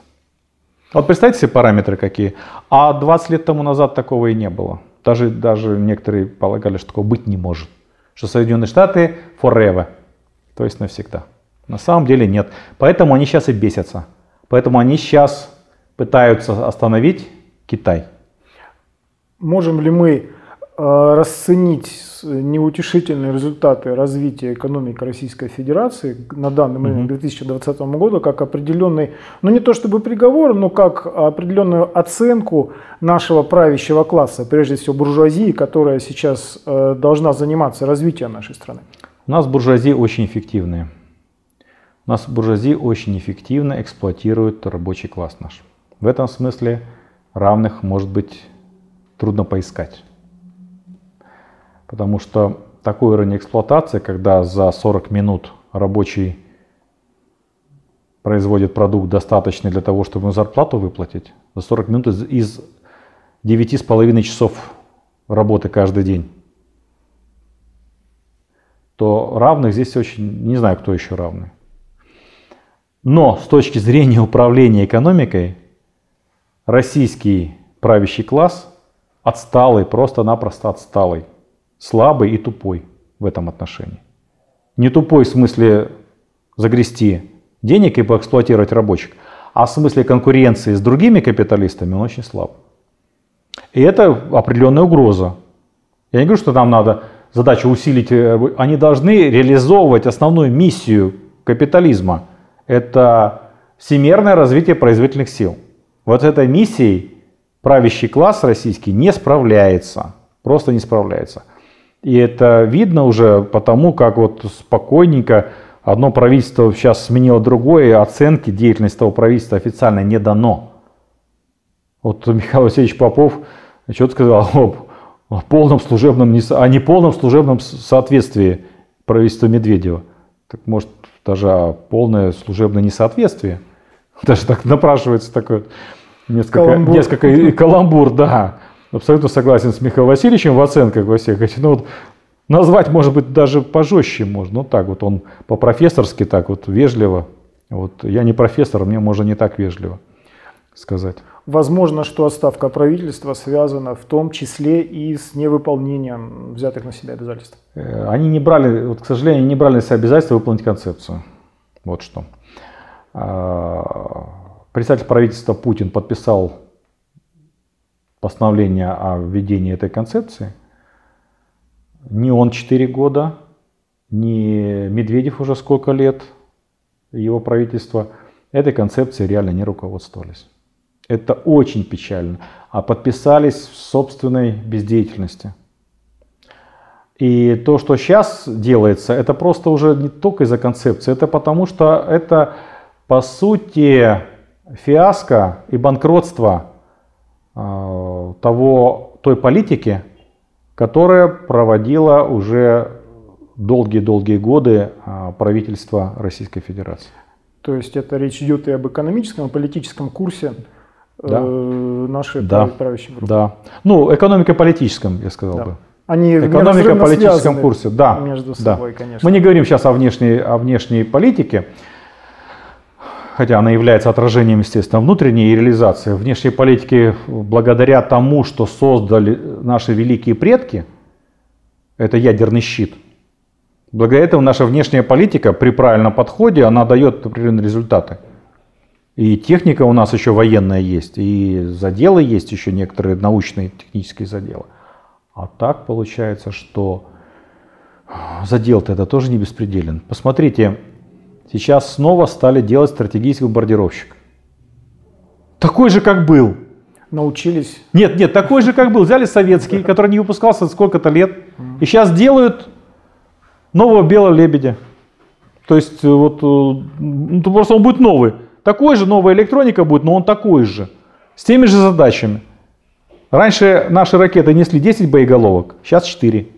Вот представьте себе параметры какие. А 20 лет тому назад такого и не было. Даже, даже некоторые полагали, что такого быть не может. Что Соединенные Штаты forever, то есть навсегда. На самом деле нет. Поэтому они сейчас и бесятся. Поэтому они сейчас пытаются остановить Китай. Можем ли мы расценить неутешительные результаты развития экономики Российской Федерации на данный момент, к 2020 году, как определенный, ну не то чтобы приговор, но как определенную оценку нашего правящего класса, прежде всего буржуазии, которая сейчас э, должна заниматься развитием нашей страны? У нас буржуазии очень эффективные. У нас буржуазии очень эффективно эксплуатируют рабочий класс наш. В этом смысле равных, может быть, трудно поискать. Потому что такой уровень эксплуатации, когда за 40 минут рабочий производит продукт достаточный для того, чтобы ему зарплату выплатить, за 40 минут из, из 9,5 часов работы каждый день, то равных здесь очень, не знаю, кто еще равный. Но с точки зрения управления экономикой, российский правящий класс отсталый, просто-напросто отсталый слабый и тупой в этом отношении. Не тупой в смысле загрести денег и поэксплуатировать рабочих, а в смысле конкуренции с другими капиталистами он очень слаб. И это определенная угроза. Я не говорю, что нам надо задачу усилить. Э, они должны реализовывать основную миссию капитализма. Это всемирное развитие производительных сил. Вот этой миссией правящий класс российский не справляется. Просто не справляется. И это видно уже потому, как вот спокойненько одно правительство сейчас сменило другое, и оценки деятельности того правительства официально не дано. Вот Михаил Васильевич Попов что-то сказал об, о полном служебном, о неполном служебном соответствии правительства Медведева. Так может даже полное служебное несоответствие. Даже так напрашивается такой несколько каламбур, несколько, каламбур да. Абсолютно согласен с Михаилом Васильевичем в оценках во всех этих. Ну, вот, назвать, может быть, даже пожестче можно. Ну так вот, он по-профессорски так вот вежливо. Вот я не профессор, мне можно не так вежливо сказать. Возможно, что отставка правительства связана в том числе и с невыполнением взятых на себя обязательств. Э, они не брали, вот, к сожалению, не брали на себя обязательства выполнить концепцию. Вот что. А, председатель правительства Путин подписал постановление о введении этой концепции. Не он 4 года, не Медведев уже сколько лет, его правительство этой концепцией реально не руководствовались. Это очень печально. А подписались в собственной бездеятельности. И то, что сейчас делается, это просто уже не только из-за концепции, это потому что это, по сути, фиаско и банкротство э, того, той политики, которая проводила уже долгие-долгие годы э, правительство Российской Федерации. То есть это речь идет и об экономическом, и политическом курсе да. э, нашей да. правящей группы. Да. Ну, экономико-политическом, я сказал да. бы. Они экономико-политическом курсе, да. Между собой, да. конечно. Мы не говорим сейчас о внешней, о внешней политике, хотя она является отражением, естественно, внутренней реализации внешней политики благодаря тому, что создали наши великие предки, это ядерный щит. Благодаря этому наша внешняя политика при правильном подходе, она дает определенные результаты. И техника у нас еще военная есть, и заделы есть еще некоторые научные технические заделы. А так получается, что задел-то это тоже не беспределен. Посмотрите, сейчас снова стали делать стратегический бомбардировщик. Такой же, как был. Научились? Нет, нет, такой же, как был. Взяли советский, который не выпускался сколько-то лет. И сейчас делают нового белого лебедя. То есть вот э, ну, просто он будет новый. Такой же, новая электроника будет, но он такой же. С теми же задачами. Раньше наши ракеты несли 10 боеголовок, сейчас 4.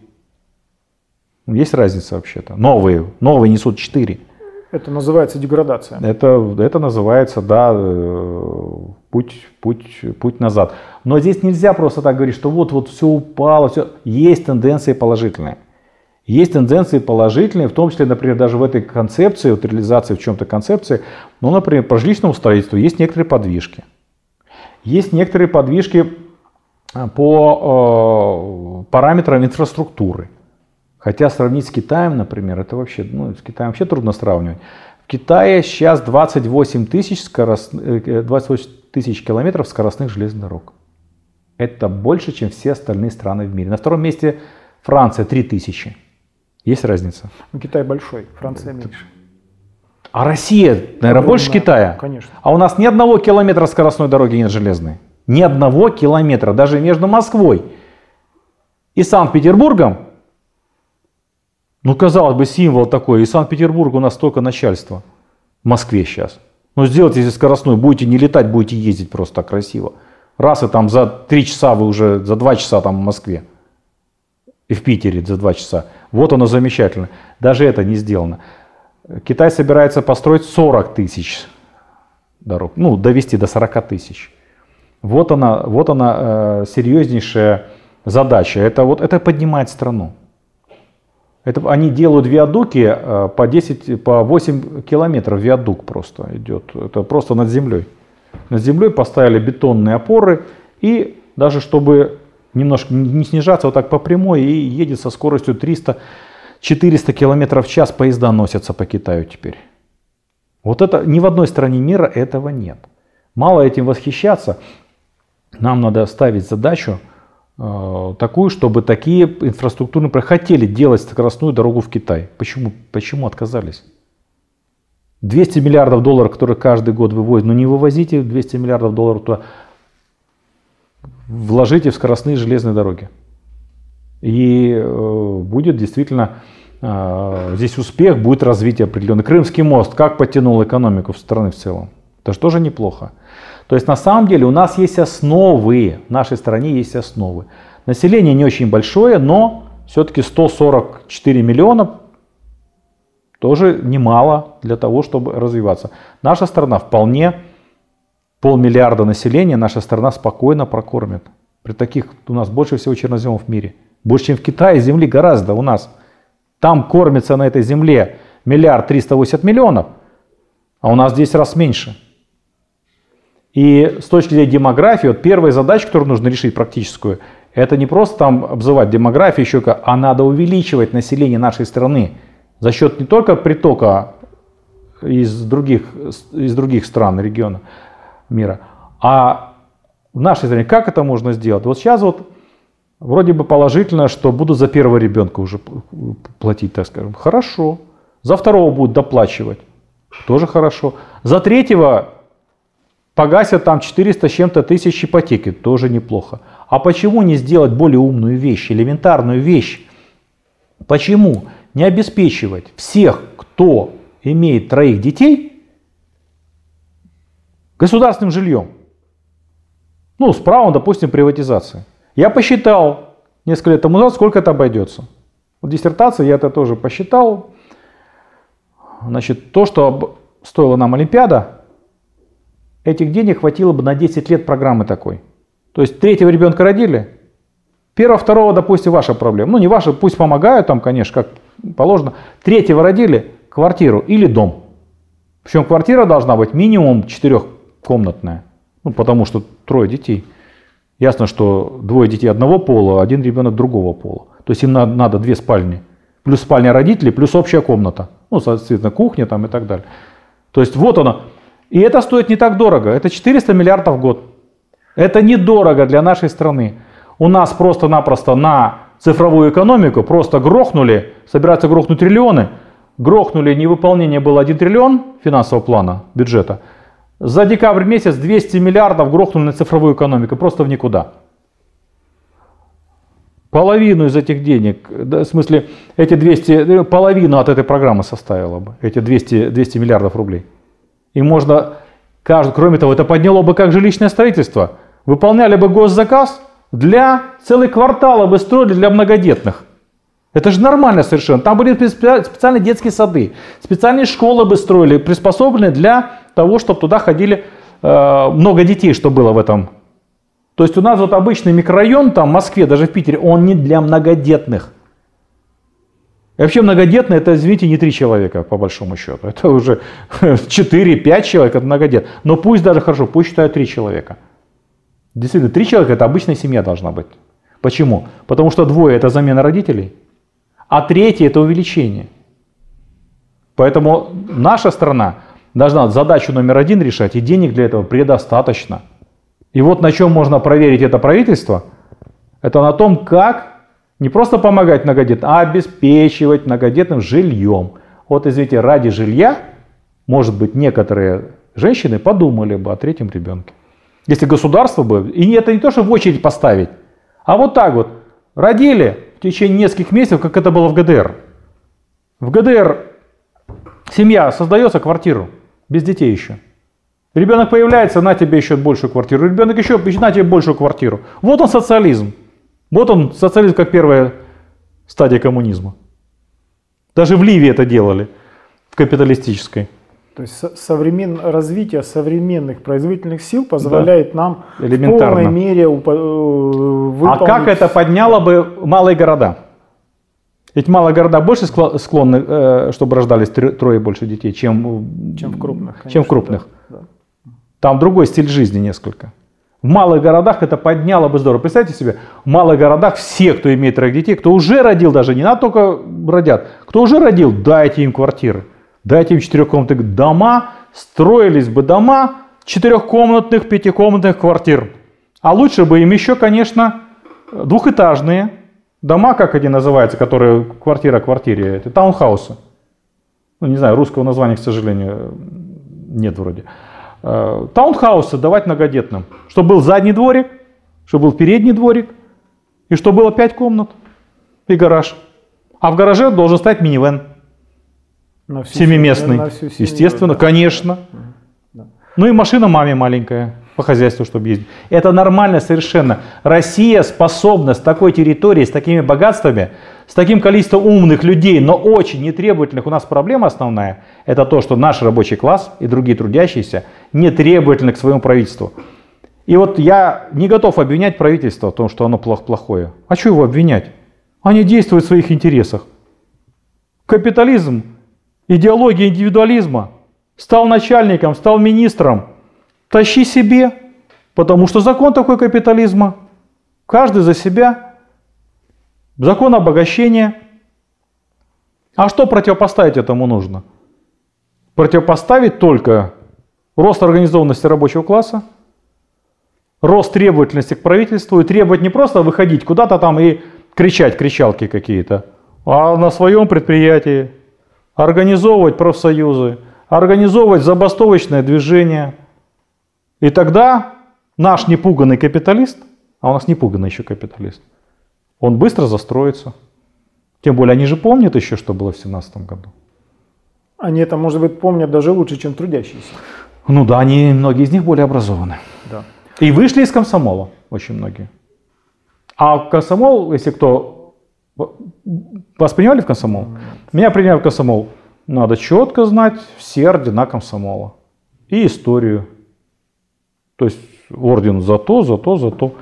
Есть разница вообще-то. Новые, новые несут 4. Это называется деградация. Это, это называется, да, э, путь, путь, путь назад. Но здесь нельзя просто так говорить, что вот, вот все упало, все. Есть тенденции положительные. Есть тенденции положительные, в том числе, например, даже в этой концепции, вот реализации в чем-то концепции, ну, например, по жилищному строительству есть некоторые подвижки. Есть некоторые подвижки а, по э, параметрам инфраструктуры. Хотя сравнить с Китаем, например, это вообще, ну, с Китаем вообще трудно сравнивать. В Китае сейчас 28 тысяч, скорост, 28 э, тысяч километров скоростных железных дорог. Это больше, чем все остальные страны в мире. На втором месте Франция 3 тысячи. Есть разница? Ну, Китай большой, Франция меньше. А Россия, наверное, Огромная, больше Китая? Конечно. А у нас ни одного километра скоростной дороги нет железной. Ни одного километра, даже между Москвой и Санкт-Петербургом. Ну, казалось бы, символ такой. И Санкт-Петербург у нас только начальство. В Москве сейчас. Ну, сделайте если скоростной, будете не летать, будете ездить просто так красиво. Раз и там за три часа вы уже, за два часа там в Москве. И в Питере за два часа. Вот оно замечательно. Даже это не сделано. Китай собирается построить 40 тысяч дорог. Ну, довести до 40 тысяч. Вот она, вот она э, серьезнейшая задача. Это, вот, это поднимает страну. Это, они делают виадуки э, по 10, по 8 километров виадук просто идет. Это просто над землей. Над землей поставили бетонные опоры и даже чтобы немножко не снижаться вот так по прямой и едет со скоростью 300-400 км в час поезда носятся по Китаю теперь. Вот это ни в одной стране мира этого нет. Мало этим восхищаться, нам надо ставить задачу такую, чтобы такие инфраструктурные хотели делать скоростную дорогу в Китай. Почему, почему отказались? 200 миллиардов долларов, которые каждый год вывозят, ну не вывозите 200 миллиардов долларов туда, вложите в скоростные железные дороги. И э, будет действительно э, здесь успех, будет развитие определенный. Крымский мост как подтянул экономику в страны в целом. Это же тоже неплохо. То есть на самом деле у нас есть основы, в нашей стране есть основы. Население не очень большое, но все-таки 144 миллиона Тоже немало для того, чтобы развиваться. Наша страна вполне, полмиллиарда населения, наша страна спокойно прокормит. При таких у нас больше всего черноземов в мире. Больше, чем в Китае, земли гораздо у нас. Там кормится на этой земле миллиард триста восемьдесят миллионов, а у нас 10 раз меньше. И с точки зрения демографии, вот первая задача, которую нужно решить практическую, это не просто там обзывать демографию еще, а надо увеличивать население нашей страны за счет не только притока из других, из других стран, регионов мира, а в нашей стране как это можно сделать? Вот сейчас вот вроде бы положительно, что буду за первого ребенка уже платить, так скажем. Хорошо. За второго будут доплачивать. Тоже хорошо. За третьего погасят там 400 с чем-то тысяч ипотеки. Тоже неплохо. А почему не сделать более умную вещь, элементарную вещь? Почему не обеспечивать всех, кто имеет троих детей, государственным жильем? Ну, с правом, допустим, приватизации. Я посчитал несколько лет тому назад, сколько это обойдется. В диссертации я это тоже посчитал. Значит, то, что стоила нам Олимпиада, этих денег хватило бы на 10 лет программы такой. То есть третьего ребенка родили, первого, второго, допустим, ваша проблема. Ну, не ваша, пусть помогают там, конечно, как положено. Третьего родили, квартиру или дом. Причем квартира должна быть минимум четырехкомнатная. Ну, потому что трое детей. Ясно, что двое детей одного пола, один ребенок другого пола. То есть им надо, надо две спальни. Плюс спальня родителей, плюс общая комната. Ну, соответственно, кухня там и так далее. То есть вот оно. И это стоит не так дорого. Это 400 миллиардов в год. Это недорого для нашей страны. У нас просто-напросто на цифровую экономику просто грохнули, собираются грохнуть триллионы. Грохнули, невыполнение было 1 триллион финансового плана бюджета – за декабрь месяц 200 миллиардов грохнули на цифровую экономику, просто в никуда. Половину из этих денег, в смысле, эти 200, половину от этой программы составила бы, эти 200, 200 миллиардов рублей. И можно, кроме того, это подняло бы как жилищное строительство. Выполняли бы госзаказ для целых квартала бы строили для многодетных. Это же нормально совершенно. Там были специальные детские сады, специальные школы бы строили, приспособленные для того, чтобы туда ходили э, много детей, что было в этом. То есть у нас вот обычный микрорайон, там в Москве, даже в Питере, он не для многодетных. И вообще многодетные, это, извините, не три человека, по большому счету. Это уже 4-5 человек, это многодет. Но пусть даже хорошо, пусть считают три человека. Действительно, три человека, это обычная семья должна быть. Почему? Потому что двое это замена родителей, а третье это увеличение. Поэтому наша страна должна задачу номер один решать, и денег для этого предостаточно. И вот на чем можно проверить это правительство, это на том, как не просто помогать многодетным, а обеспечивать многодетным жильем. Вот, извините, ради жилья, может быть, некоторые женщины подумали бы о третьем ребенке. Если государство бы, и это не то, что в очередь поставить, а вот так вот, родили, в течение нескольких месяцев, как это было в ГДР. В ГДР семья создается квартиру, без детей еще. Ребенок появляется, на тебе еще большую квартиру. Ребенок еще, на тебе большую квартиру. Вот он социализм. Вот он социализм как первая стадия коммунизма. Даже в Ливии это делали, в капиталистической. То есть современ... развитие современных производительных сил позволяет да. нам в полной мере выполнить... Э, а как это подняло бы малые города? Ведь малые города больше склонны, э, чтобы рождались трое больше детей, чем, чем в крупных. Конечно, чем в крупных. Да, да. Там другой стиль жизни несколько. В малых городах это подняло бы здорово. Представьте себе, в малых городах все, кто имеет троих детей, кто уже родил даже, не надо только родят, кто уже родил, дайте им квартиры. Дайте им четырехкомнатные дома, строились бы дома четырехкомнатных, пятикомнатных квартир. А лучше бы им еще, конечно, двухэтажные дома, как они называются, которые квартира квартире, это таунхаусы. Ну, не знаю, русского названия, к сожалению, нет вроде. Э, таунхаусы давать многодетным. Чтобы был задний дворик, чтобы был передний дворик, и чтобы было пять и гараж. А в гараже должен стать минивэн. Семиместный. Семью, Естественно, да. конечно. Да. Ну и машина маме маленькая. по хозяйству, чтобы ездить. Это нормально совершенно. Россия способна с такой территорией, с такими богатствами, с таким количеством умных людей, но очень нетребовательных. У нас проблема основная, это то, что наш рабочий класс и другие трудящиеся не требовательны к своему правительству. И вот я не готов обвинять правительство в том, что оно плохое. А что его обвинять? Они действуют в своих интересах. Капитализм, идеология индивидуализма. Стал начальником, стал министром. Тащи себе, потому что закон такой капитализма. Каждый за себя. Закон обогащения. А что противопоставить этому нужно? Противопоставить только рост организованности рабочего класса, рост требовательности к правительству и требовать не просто выходить куда-то там и кричать кричалки какие-то, а на своем предприятии организовывать профсоюзы, организовывать забастовочное движение. И тогда наш непуганный капиталист, а у нас непуганный еще капиталист, он быстро застроится. Тем более они же помнят еще, что было в 2017 году. Они это, может быть, помнят даже лучше, чем трудящиеся. Ну да, они, многие из них более образованы. Да. И вышли из комсомола, очень многие. А комсомол, если кто... Вас принимали в комсомол? Меня приняли в комсомол. Надо четко знать все ордена комсомола. И историю. То есть орден за то, за то, за то.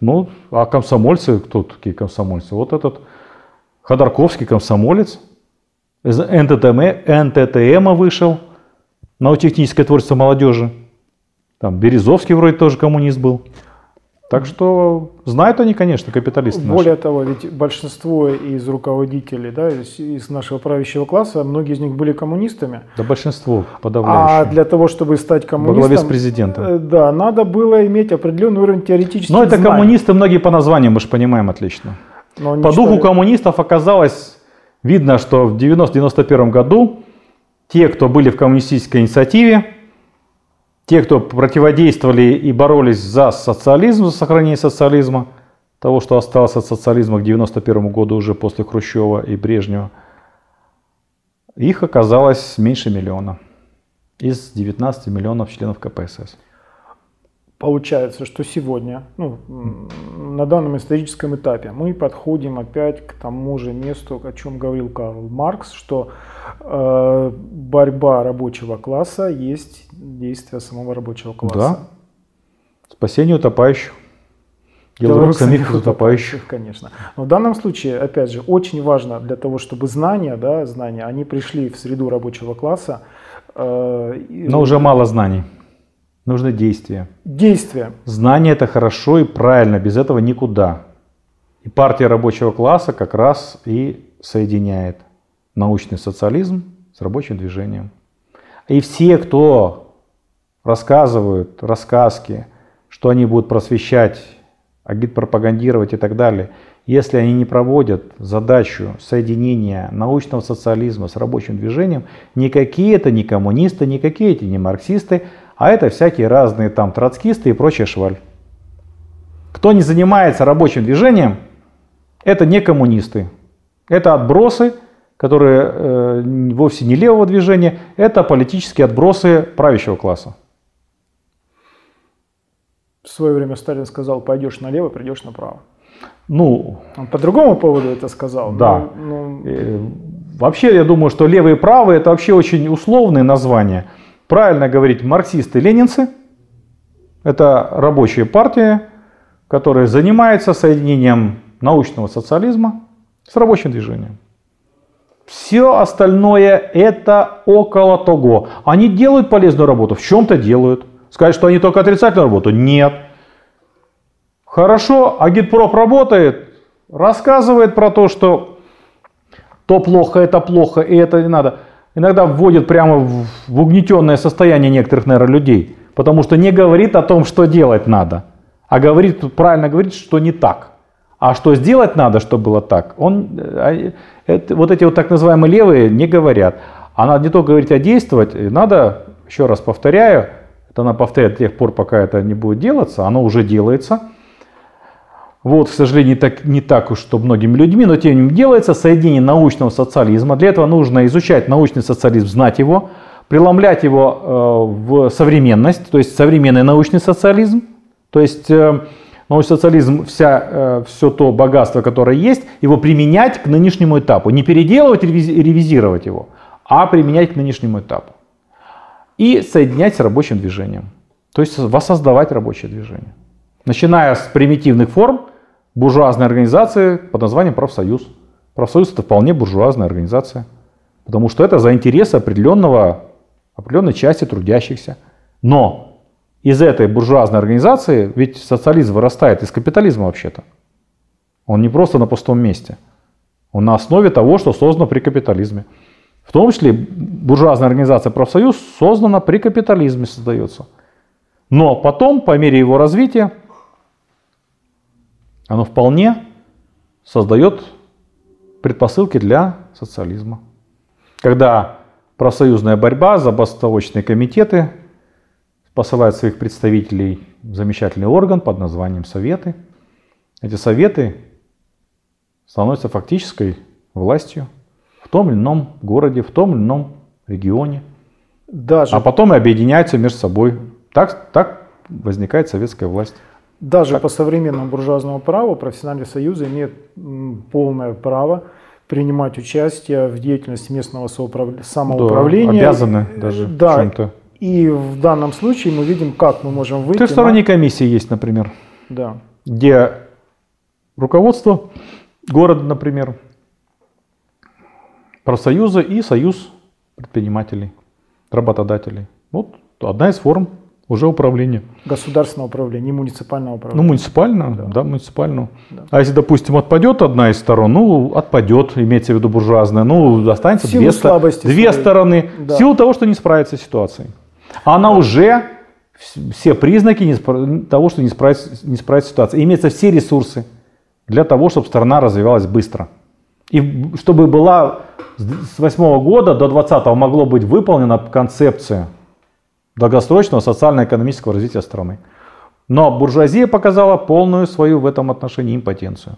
Ну, а комсомольцы, кто такие комсомольцы? Вот этот Ходорковский комсомолец. Из НТТМ, НТТМ вышел. Научно-техническое творчество молодежи. Там Березовский вроде тоже коммунист был. Так что знают они, конечно, капиталисты. Более наши. того, ведь большинство из руководителей, да, из, из нашего правящего класса, многие из них были коммунистами. Да большинство подавляющее. А для того, чтобы стать коммунистом, Во главе с президентом. Э, да, надо было иметь определенный уровень теоретических Но это знаний. коммунисты многие по названию, мы же понимаем отлично. Но по духу коммунистов оказалось видно, что в 90-91 году те, кто были в коммунистической инициативе, те, кто противодействовали и боролись за социализм, за сохранение социализма, того, что осталось от социализма к 1991 году уже после Хрущева и Брежнева, их оказалось меньше миллиона из 19 миллионов членов КПСС. Получается, что сегодня, ну, на данном историческом этапе, мы подходим опять к тому же месту, о чем говорил Карл Маркс, что э, борьба рабочего класса есть действие самого рабочего класса. Да. Спасение утопающих. Дело самих утопающих, конечно. Но в данном случае, опять же, очень важно для того, чтобы знания, да, знания, они пришли в среду рабочего класса. Э, Но уже мало знаний. Нужно действие. Действие. Знание это хорошо и правильно, без этого никуда. И партия рабочего класса как раз и соединяет научный социализм с рабочим движением. И все, кто рассказывают рассказки, что они будут просвещать, агитпропагандировать и так далее, если они не проводят задачу соединения научного социализма с рабочим движением, никакие это не коммунисты, никакие эти не марксисты, а это всякие разные там троцкисты и прочая шваль. Кто не занимается рабочим движением, это не коммунисты. Это отбросы, которые э, вовсе не левого движения, это политические отбросы правящего класса. В свое время Сталин сказал, пойдешь налево, придешь направо. Ну, Он по другому поводу это сказал. Да. Но, ну... Э, вообще, я думаю, что левые и правые это вообще очень условные названия. Правильно говорить марксисты-ленинцы. Это рабочая партия, которая занимается соединением научного социализма с рабочим движением. Все остальное это около того. Они делают полезную работу, в чем-то делают. Сказать, что они только отрицательную работу? Нет. Хорошо, агитпроп работает, рассказывает про то, что то плохо, это плохо, и это не надо иногда вводит прямо в, угнетенное состояние некоторых, наверное, людей. Потому что не говорит о том, что делать надо, а говорит, правильно говорит, что не так. А что сделать надо, чтобы было так, он, э, это, вот эти вот так называемые левые не говорят. А надо не только говорить, а действовать. надо, еще раз повторяю, это она повторяет до тех пор, пока это не будет делаться, оно уже делается – вот, к сожалению, так, не так уж, что многими людьми, но тем не менее делается соединение научного социализма. Для этого нужно изучать научный социализм, знать его, преломлять его в современность, то есть современный научный социализм, то есть научный социализм, вся, все то богатство, которое есть, его применять к нынешнему этапу. Не переделывать, ревизировать его, а применять к нынешнему этапу. И соединять с рабочим движением. То есть воссоздавать рабочее движение. Начиная с примитивных форм буржуазной организации под названием профсоюз. Профсоюз это вполне буржуазная организация. Потому что это за интересы определенного, определенной части трудящихся. Но из этой буржуазной организации, ведь социализм вырастает из капитализма вообще-то. Он не просто на пустом месте. Он на основе того, что создано при капитализме. В том числе буржуазная организация профсоюз создана при капитализме, создается. Но потом, по мере его развития, оно вполне создает предпосылки для социализма. Когда профсоюзная борьба, забастовочные комитеты посылают своих представителей в замечательный орган под названием Советы. Эти советы становятся фактической властью в том или ином городе, в том или ином регионе. Даже... А потом и объединяются между собой. Так, так возникает советская власть. Даже так. по современному буржуазному праву профессиональные союзы имеют полное право принимать участие в деятельности местного самоуправления. Да, обязаны даже да, в чем-то. И в данном случае мы видим, как мы можем выйти. Трехсторонние на... комиссии есть, например. Да. Где руководство города, например, профсоюза и союз предпринимателей, работодателей. Вот одна из форм уже управления. Государственного управления, не муниципального управления. Ну, муниципального, да, да муниципального. Да. А если, допустим, отпадет одна из сторон, ну, отпадет, имеется в виду буржуазная, ну, останется две, две стороны. Да. В силу того, что не справится с ситуацией. Она да. уже все признаки того, что не справится, не справится ситуация. Имеются все ресурсы для того, чтобы страна развивалась быстро. И чтобы была с 8 года до 20 могло быть выполнена концепция долгосрочного социально-экономического развития страны. Но буржуазия показала полную свою в этом отношении импотенцию.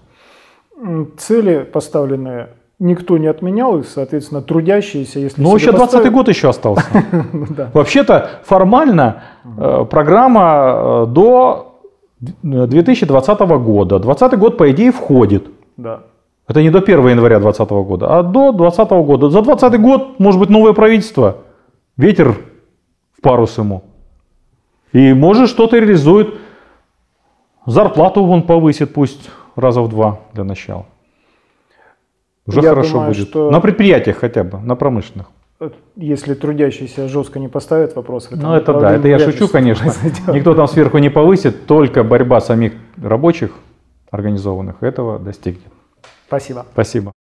Цели поставленные никто не отменял, и, соответственно, трудящиеся, если... Ну, еще 20 поставить... год еще остался. Вообще-то формально э, программа э, до 2020 года. 2020 год, по идее, входит. Да. Это не до 1 января 2020 года, а до 2020 года. За 2020 год может быть новое правительство. Ветер в парус ему. И может что-то реализует. Зарплату он повысит пусть раза в два для начала. Уже Я хорошо думаю, будет. Что... На предприятиях хотя бы, на промышленных. Если трудящиеся жестко не поставят вопрос. Ну это да, это я шучу, конечно. Никто там сверху не повысит, только борьба самих рабочих организованных этого достигнет. Спасибо. Спасибо.